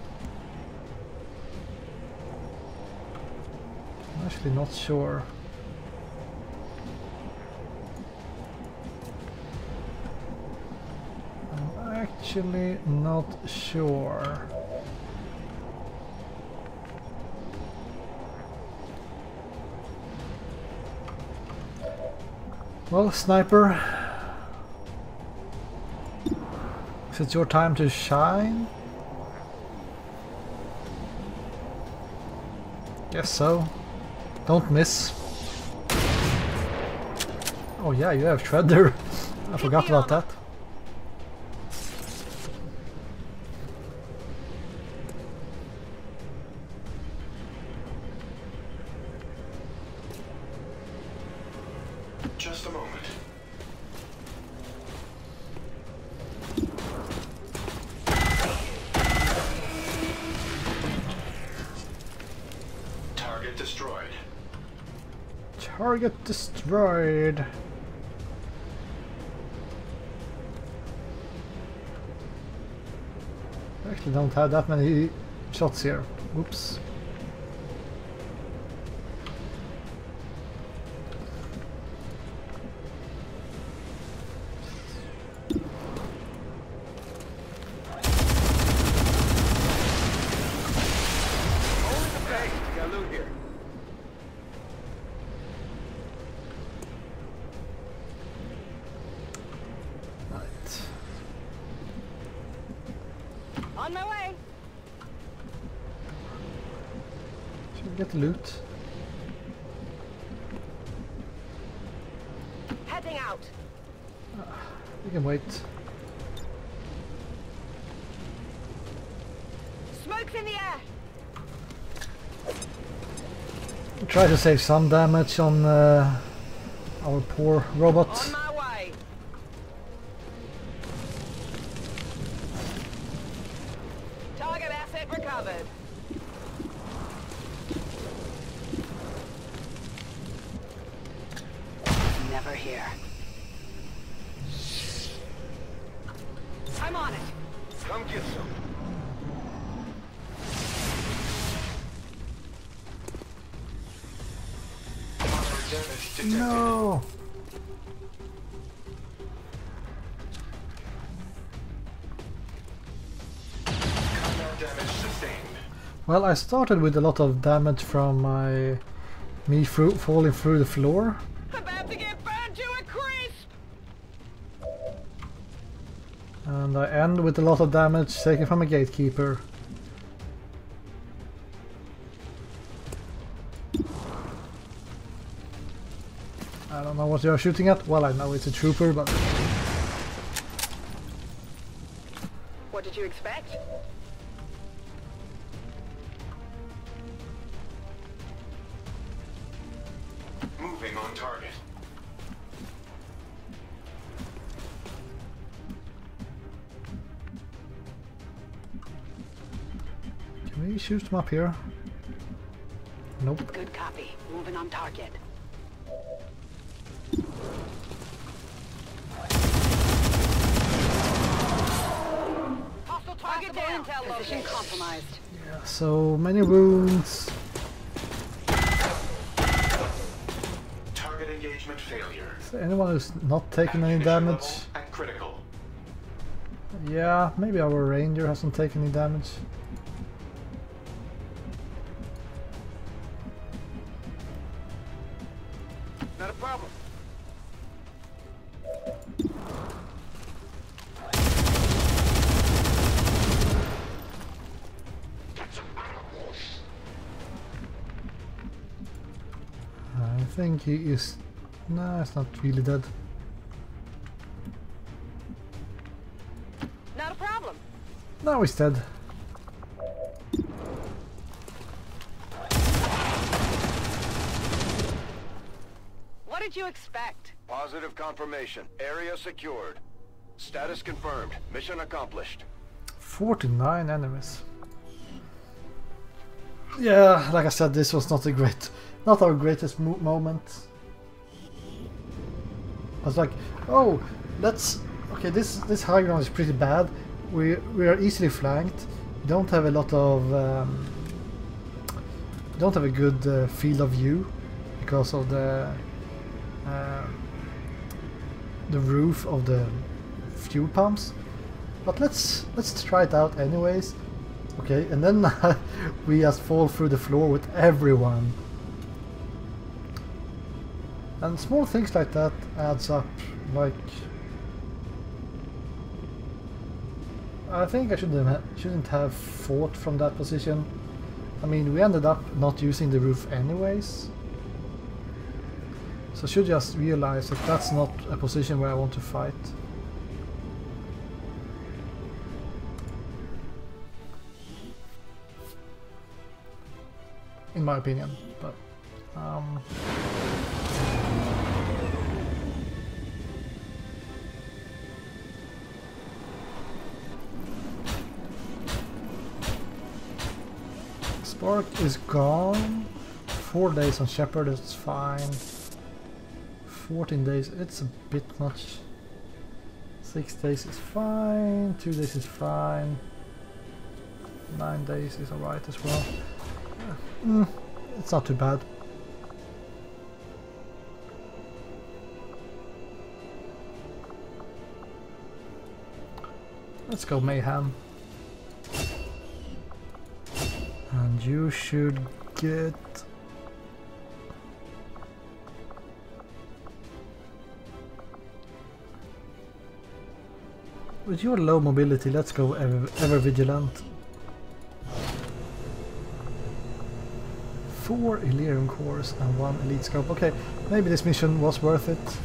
Not sure. I'm actually not sure. Well, sniper, is it your time to shine? Guess so. Don't miss. Oh yeah, you have Shredder. *laughs* I forgot about that. Just a moment. Target destroyed. I actually don't have that many shots here. Oops. Try to save some damage on uh, our poor robot. I started with a lot of damage from my me through, falling through the floor. About to get to a crisp. And I end with a lot of damage taken from a gatekeeper. I don't know what you're shooting at. Well, I know it's a trooper, but... What did you expect? Can we shoot up here? Nope. Good copy. Moving on target. Hostile target down. intel Position compromised. So many wounds. Target engagement failure. Is anyone who's not taken any damage? level critical. Yeah, maybe our ranger hasn't taken any damage. Think he is... No, it's not really dead. Not a problem. Now he's dead. What did you expect? Positive confirmation. Area secured. Status confirmed. Mission accomplished. 49 enemies. Yeah, like I said, this was not a great, not our greatest mo moment. I was like, oh, let's, okay, this this high ground is pretty bad. We we are easily flanked. Don't have a lot of, um, don't have a good uh, field of view because of the um, the roof of the fuel pumps. But let's let's try it out anyways. Okay, and then *laughs* we just fall through the floor with everyone. And small things like that adds up. Like I think I shouldn't have, shouldn't have fought from that position. I mean, we ended up not using the roof anyways. So I should just realize that that's not a position where I want to fight. in my opinion. But um, Spark is gone. Four days on Shepard, it's fine. 14 days, it's a bit much. Six days is fine. Two days is fine. Nine days is alright as well. Mm, it's not too bad. Let's go Mayhem. And you should get... With your low mobility, let's go ever, ever vigilant. Four Elerium cores and one elite scope. Okay, maybe this mission was worth it.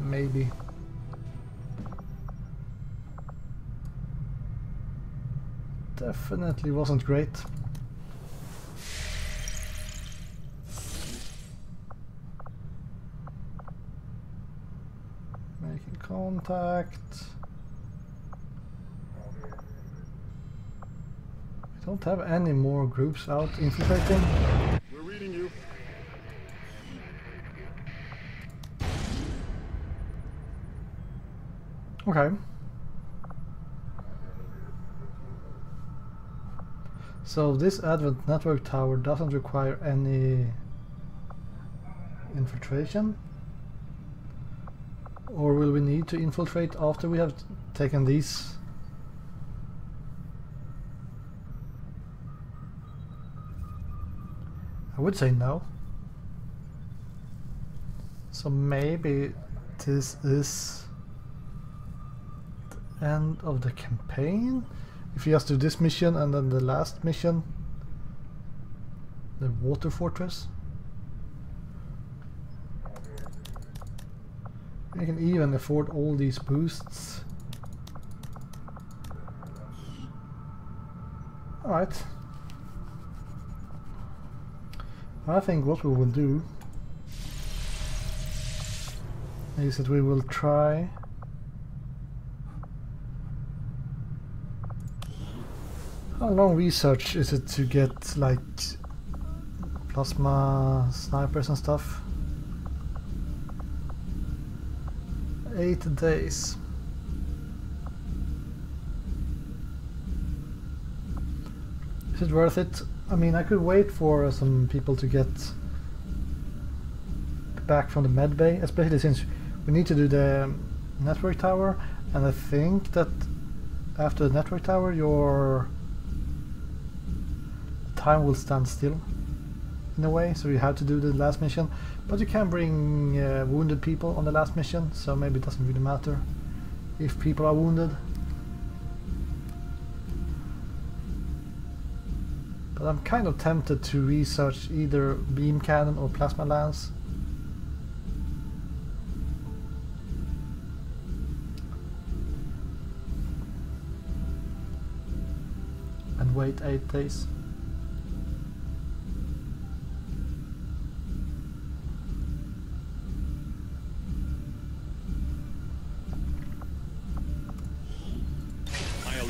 Maybe. Definitely wasn't great. Making contact. We don't have any more groups out infiltrating. We're reading you. Okay. So this Advent network tower doesn't require any infiltration? Or will we need to infiltrate after we have taken these? I would say no. So maybe this is the end of the campaign? If you just do this mission and then the last mission, the water fortress. You can even afford all these boosts. Alright. I think what we will do is that we will try How long research is it to get like plasma snipers and stuff? Eight days. Is it worth it? I mean, I could wait for some people to get back from the med bay, especially since we need to do the network tower, and I think that after the network tower, your time will stand still in a way, so you have to do the last mission. But you can bring uh, wounded people on the last mission, so maybe it doesn't really matter if people are wounded. But I'm kind of tempted to research either beam cannon or plasma lance. And wait 8 days.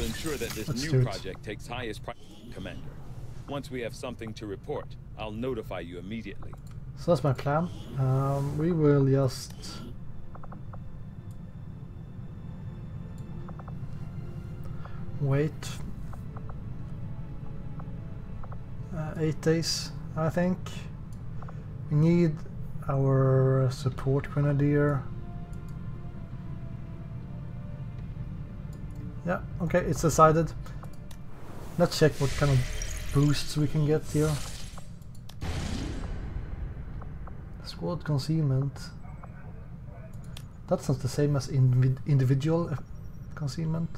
Ensure that this Let's new project takes highest priority, Commander. Once we have something to report, I'll notify you immediately. So that's my plan. Um, we will just wait uh, eight days, I think. We need our support grenadier. Okay, it's decided. Let's check what kind of boosts we can get here. Squad concealment. That's not the same as invi individual uh, concealment.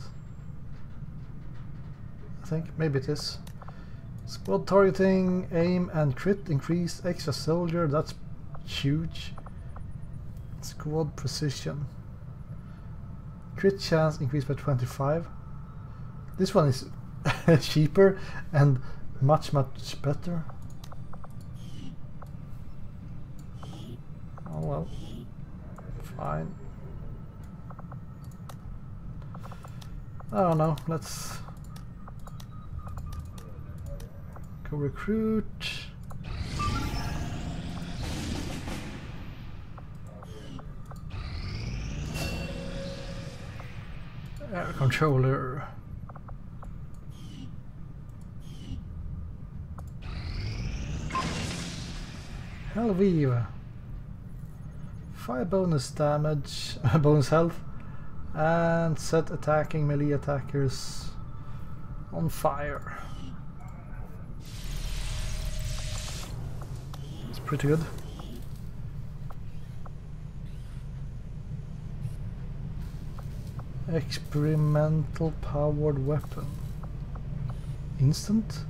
I think maybe it is. Squad targeting, aim and crit increase extra soldier. That's huge. Squad precision. Crit chance increased by 25. This one is *laughs* cheaper and much much better. Oh well. Fine. I don't know, let's go recruit. Air controller. Hellweaver. Fire bonus damage, *laughs* bonus health, and set attacking melee attackers on fire. It's pretty good. Experimental powered weapon. Instant?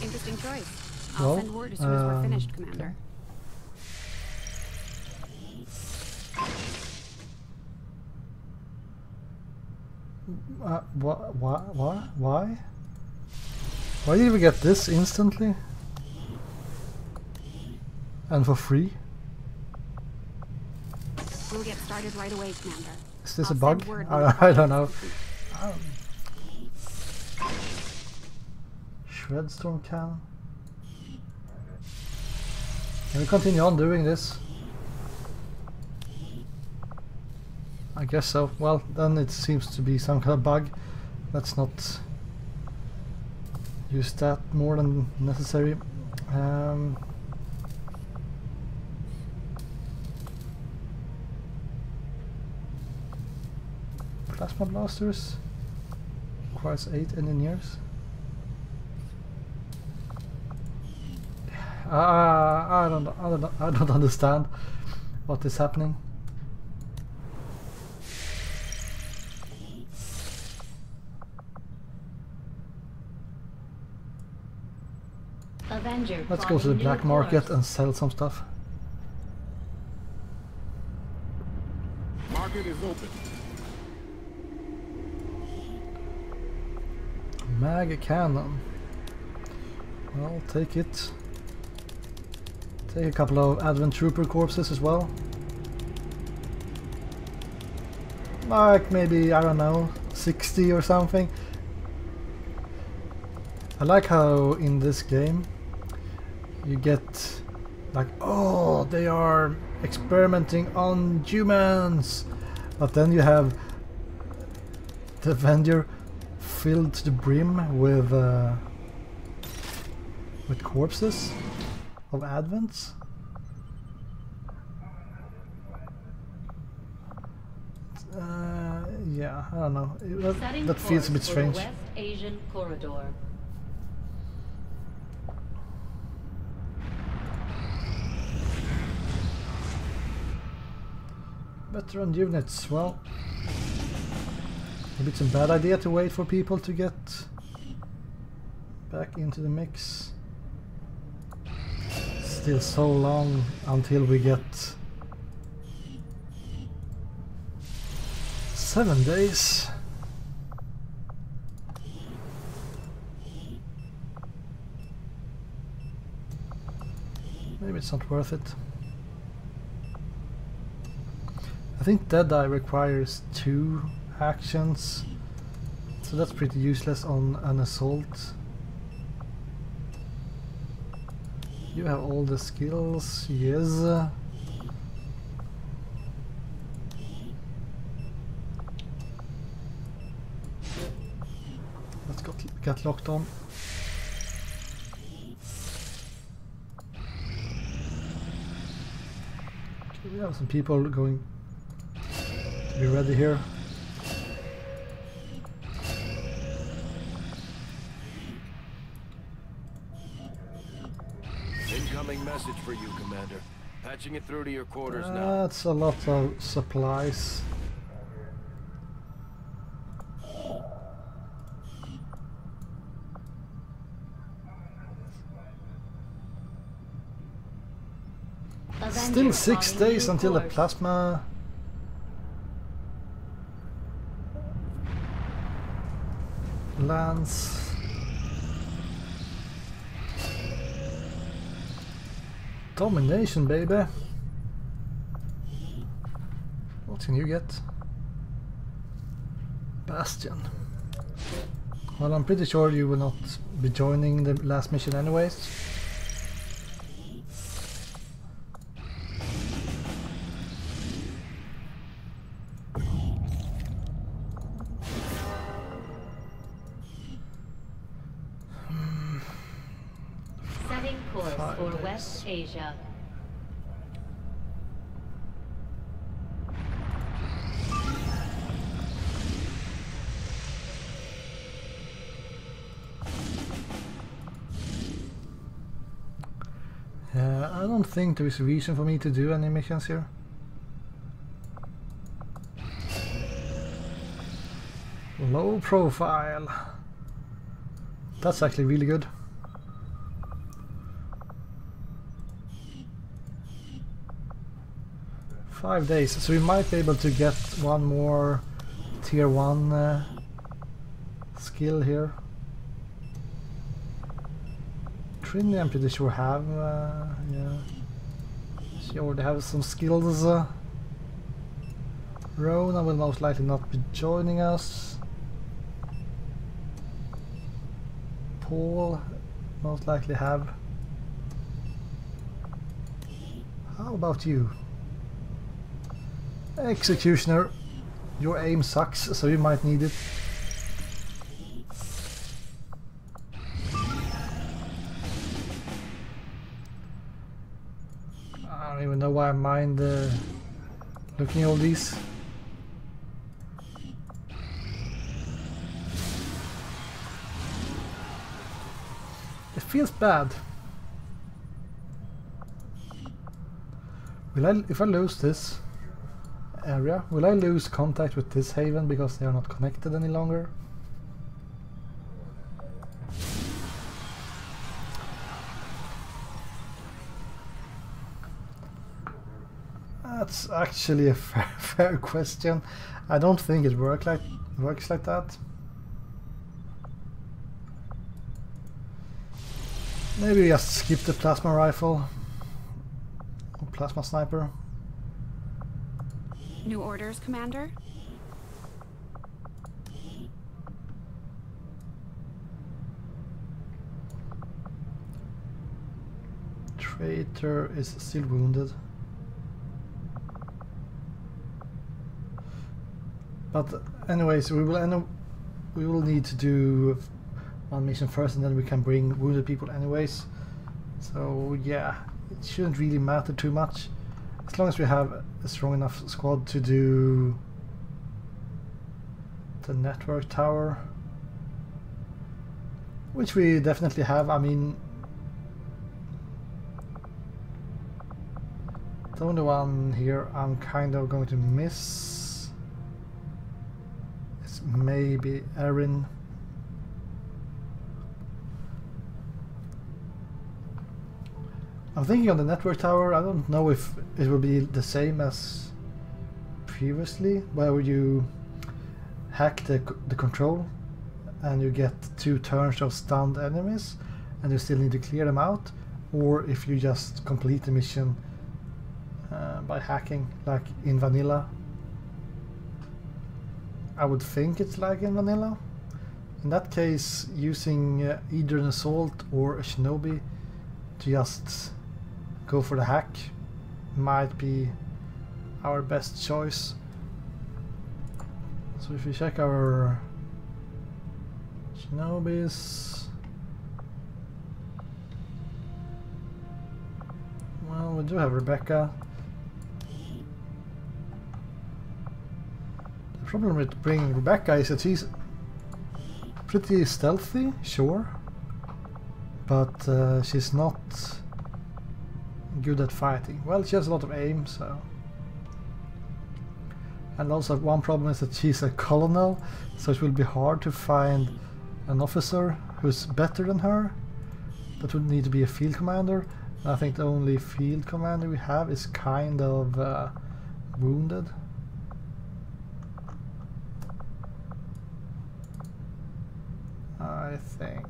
Interesting choice. Well, I'll send word as soon as we're um, finished, Commander. Uh, why, why, why, why? Why did we get this instantly? And for free? We'll get started right away, Commander. Is this I'll a bug? I, *laughs* I don't know. complete. Shredstorm cannon. Can we continue on doing this? I guess so. Well, then it seems to be some kind of bug. Let's not use that more than necessary. Um, plasma blasters requires eight engineers. Uh, I don't, I don't, I don't *laughs* understand what is happening. Avenger. Let's go to the black new market and sell some stuff. Market is open. Mag cannon. I'll take it. Take a couple of Advent Trooper corpses as well. Like maybe, I don't know, 60 or something. I like how in this game you get like, oh, they are experimenting on humans. But then you have the vendor filled to the brim with uh, with corpses of Advents. Uh, yeah, I don't know. That- that feels a bit course for the strange. West Asian corridor. Veteran units, well... Maybe it's a bad idea to wait for people to get back into the mix. Still so long until we get... Seven days. Maybe it's not worth it. I think Dead Eye requires two actions, so that's pretty useless on an assault. You have all the skills, yes. Let's got get locked on. Okay, we have some people going to be ready here. Message for you, Commander. Patching it through to your quarters now. That's a lot of supplies. Still six days until the plasma lance. Domination, baby. What can you get? Bastion. Well, I'm pretty sure you will not be joining the last mission anyways. Think there is a reason for me to do any missions here. Low profile. That's actually really good. Five days, so we might be able to get one more tier 1 uh, skill here. Trinity I'm pretty sure have, uh, yeah. She already has some skills. Uh. Rona will most likely not be joining us. Paul most likely have. How about you? Executioner, your aim sucks, so you might need it. I mind uh, looking at all these. It feels bad. Will I, if I lose this area, will I lose contact with this haven because they are not connected any longer? That's actually a *laughs* fair, fair question. I don't think it work like works like that. Maybe just skip the plasma rifle. Or plasma sniper. New orders, Commander? Traitor is still wounded. But anyways, we will end we will need to do one mission first and then we can bring wounded people anyways. So yeah, it shouldn't really matter too much. As long as we have a strong enough squad to do the network tower. Which we definitely have, I mean The only one here I'm kind of going to miss maybe Erin. I'm thinking on the network tower, I don't know if it will be the same as previously, where you hack the, the control and you get two turns of stunned enemies and you still need to clear them out, or if you just complete the mission uh, by hacking, like in vanilla. I would think it's like in vanilla. In that case, using uh, either an assault or a shinobi to just go for the hack might be our best choice. So if we check our shinobis, well, we do have Rebecca. Problem with bringing Rebecca is that she's pretty stealthy, sure, but uh, she's not good at fighting. Well, she has a lot of aim, so. And also one problem is that she's a colonel, so it will be hard to find an officer who's better than her. That would need to be a field commander. And I think the only field commander we have is kind of uh, wounded. I think.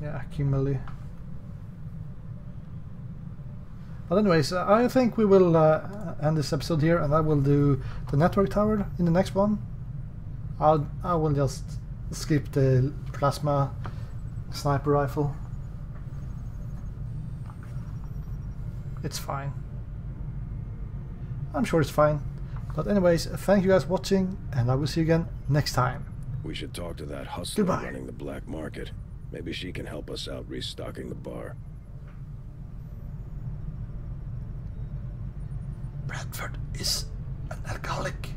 Yeah, Kimberly. But anyways, I think we will uh, end this episode here, and I will do the network tower in the next one. I'll I will just skip the plasma sniper rifle. It's fine. I'm sure it's fine. But anyways, thank you guys for watching, and I will see you again next time. We should talk to that hustler Goodbye. running the black market. Maybe she can help us out restocking the bar. Bradford is an alcoholic.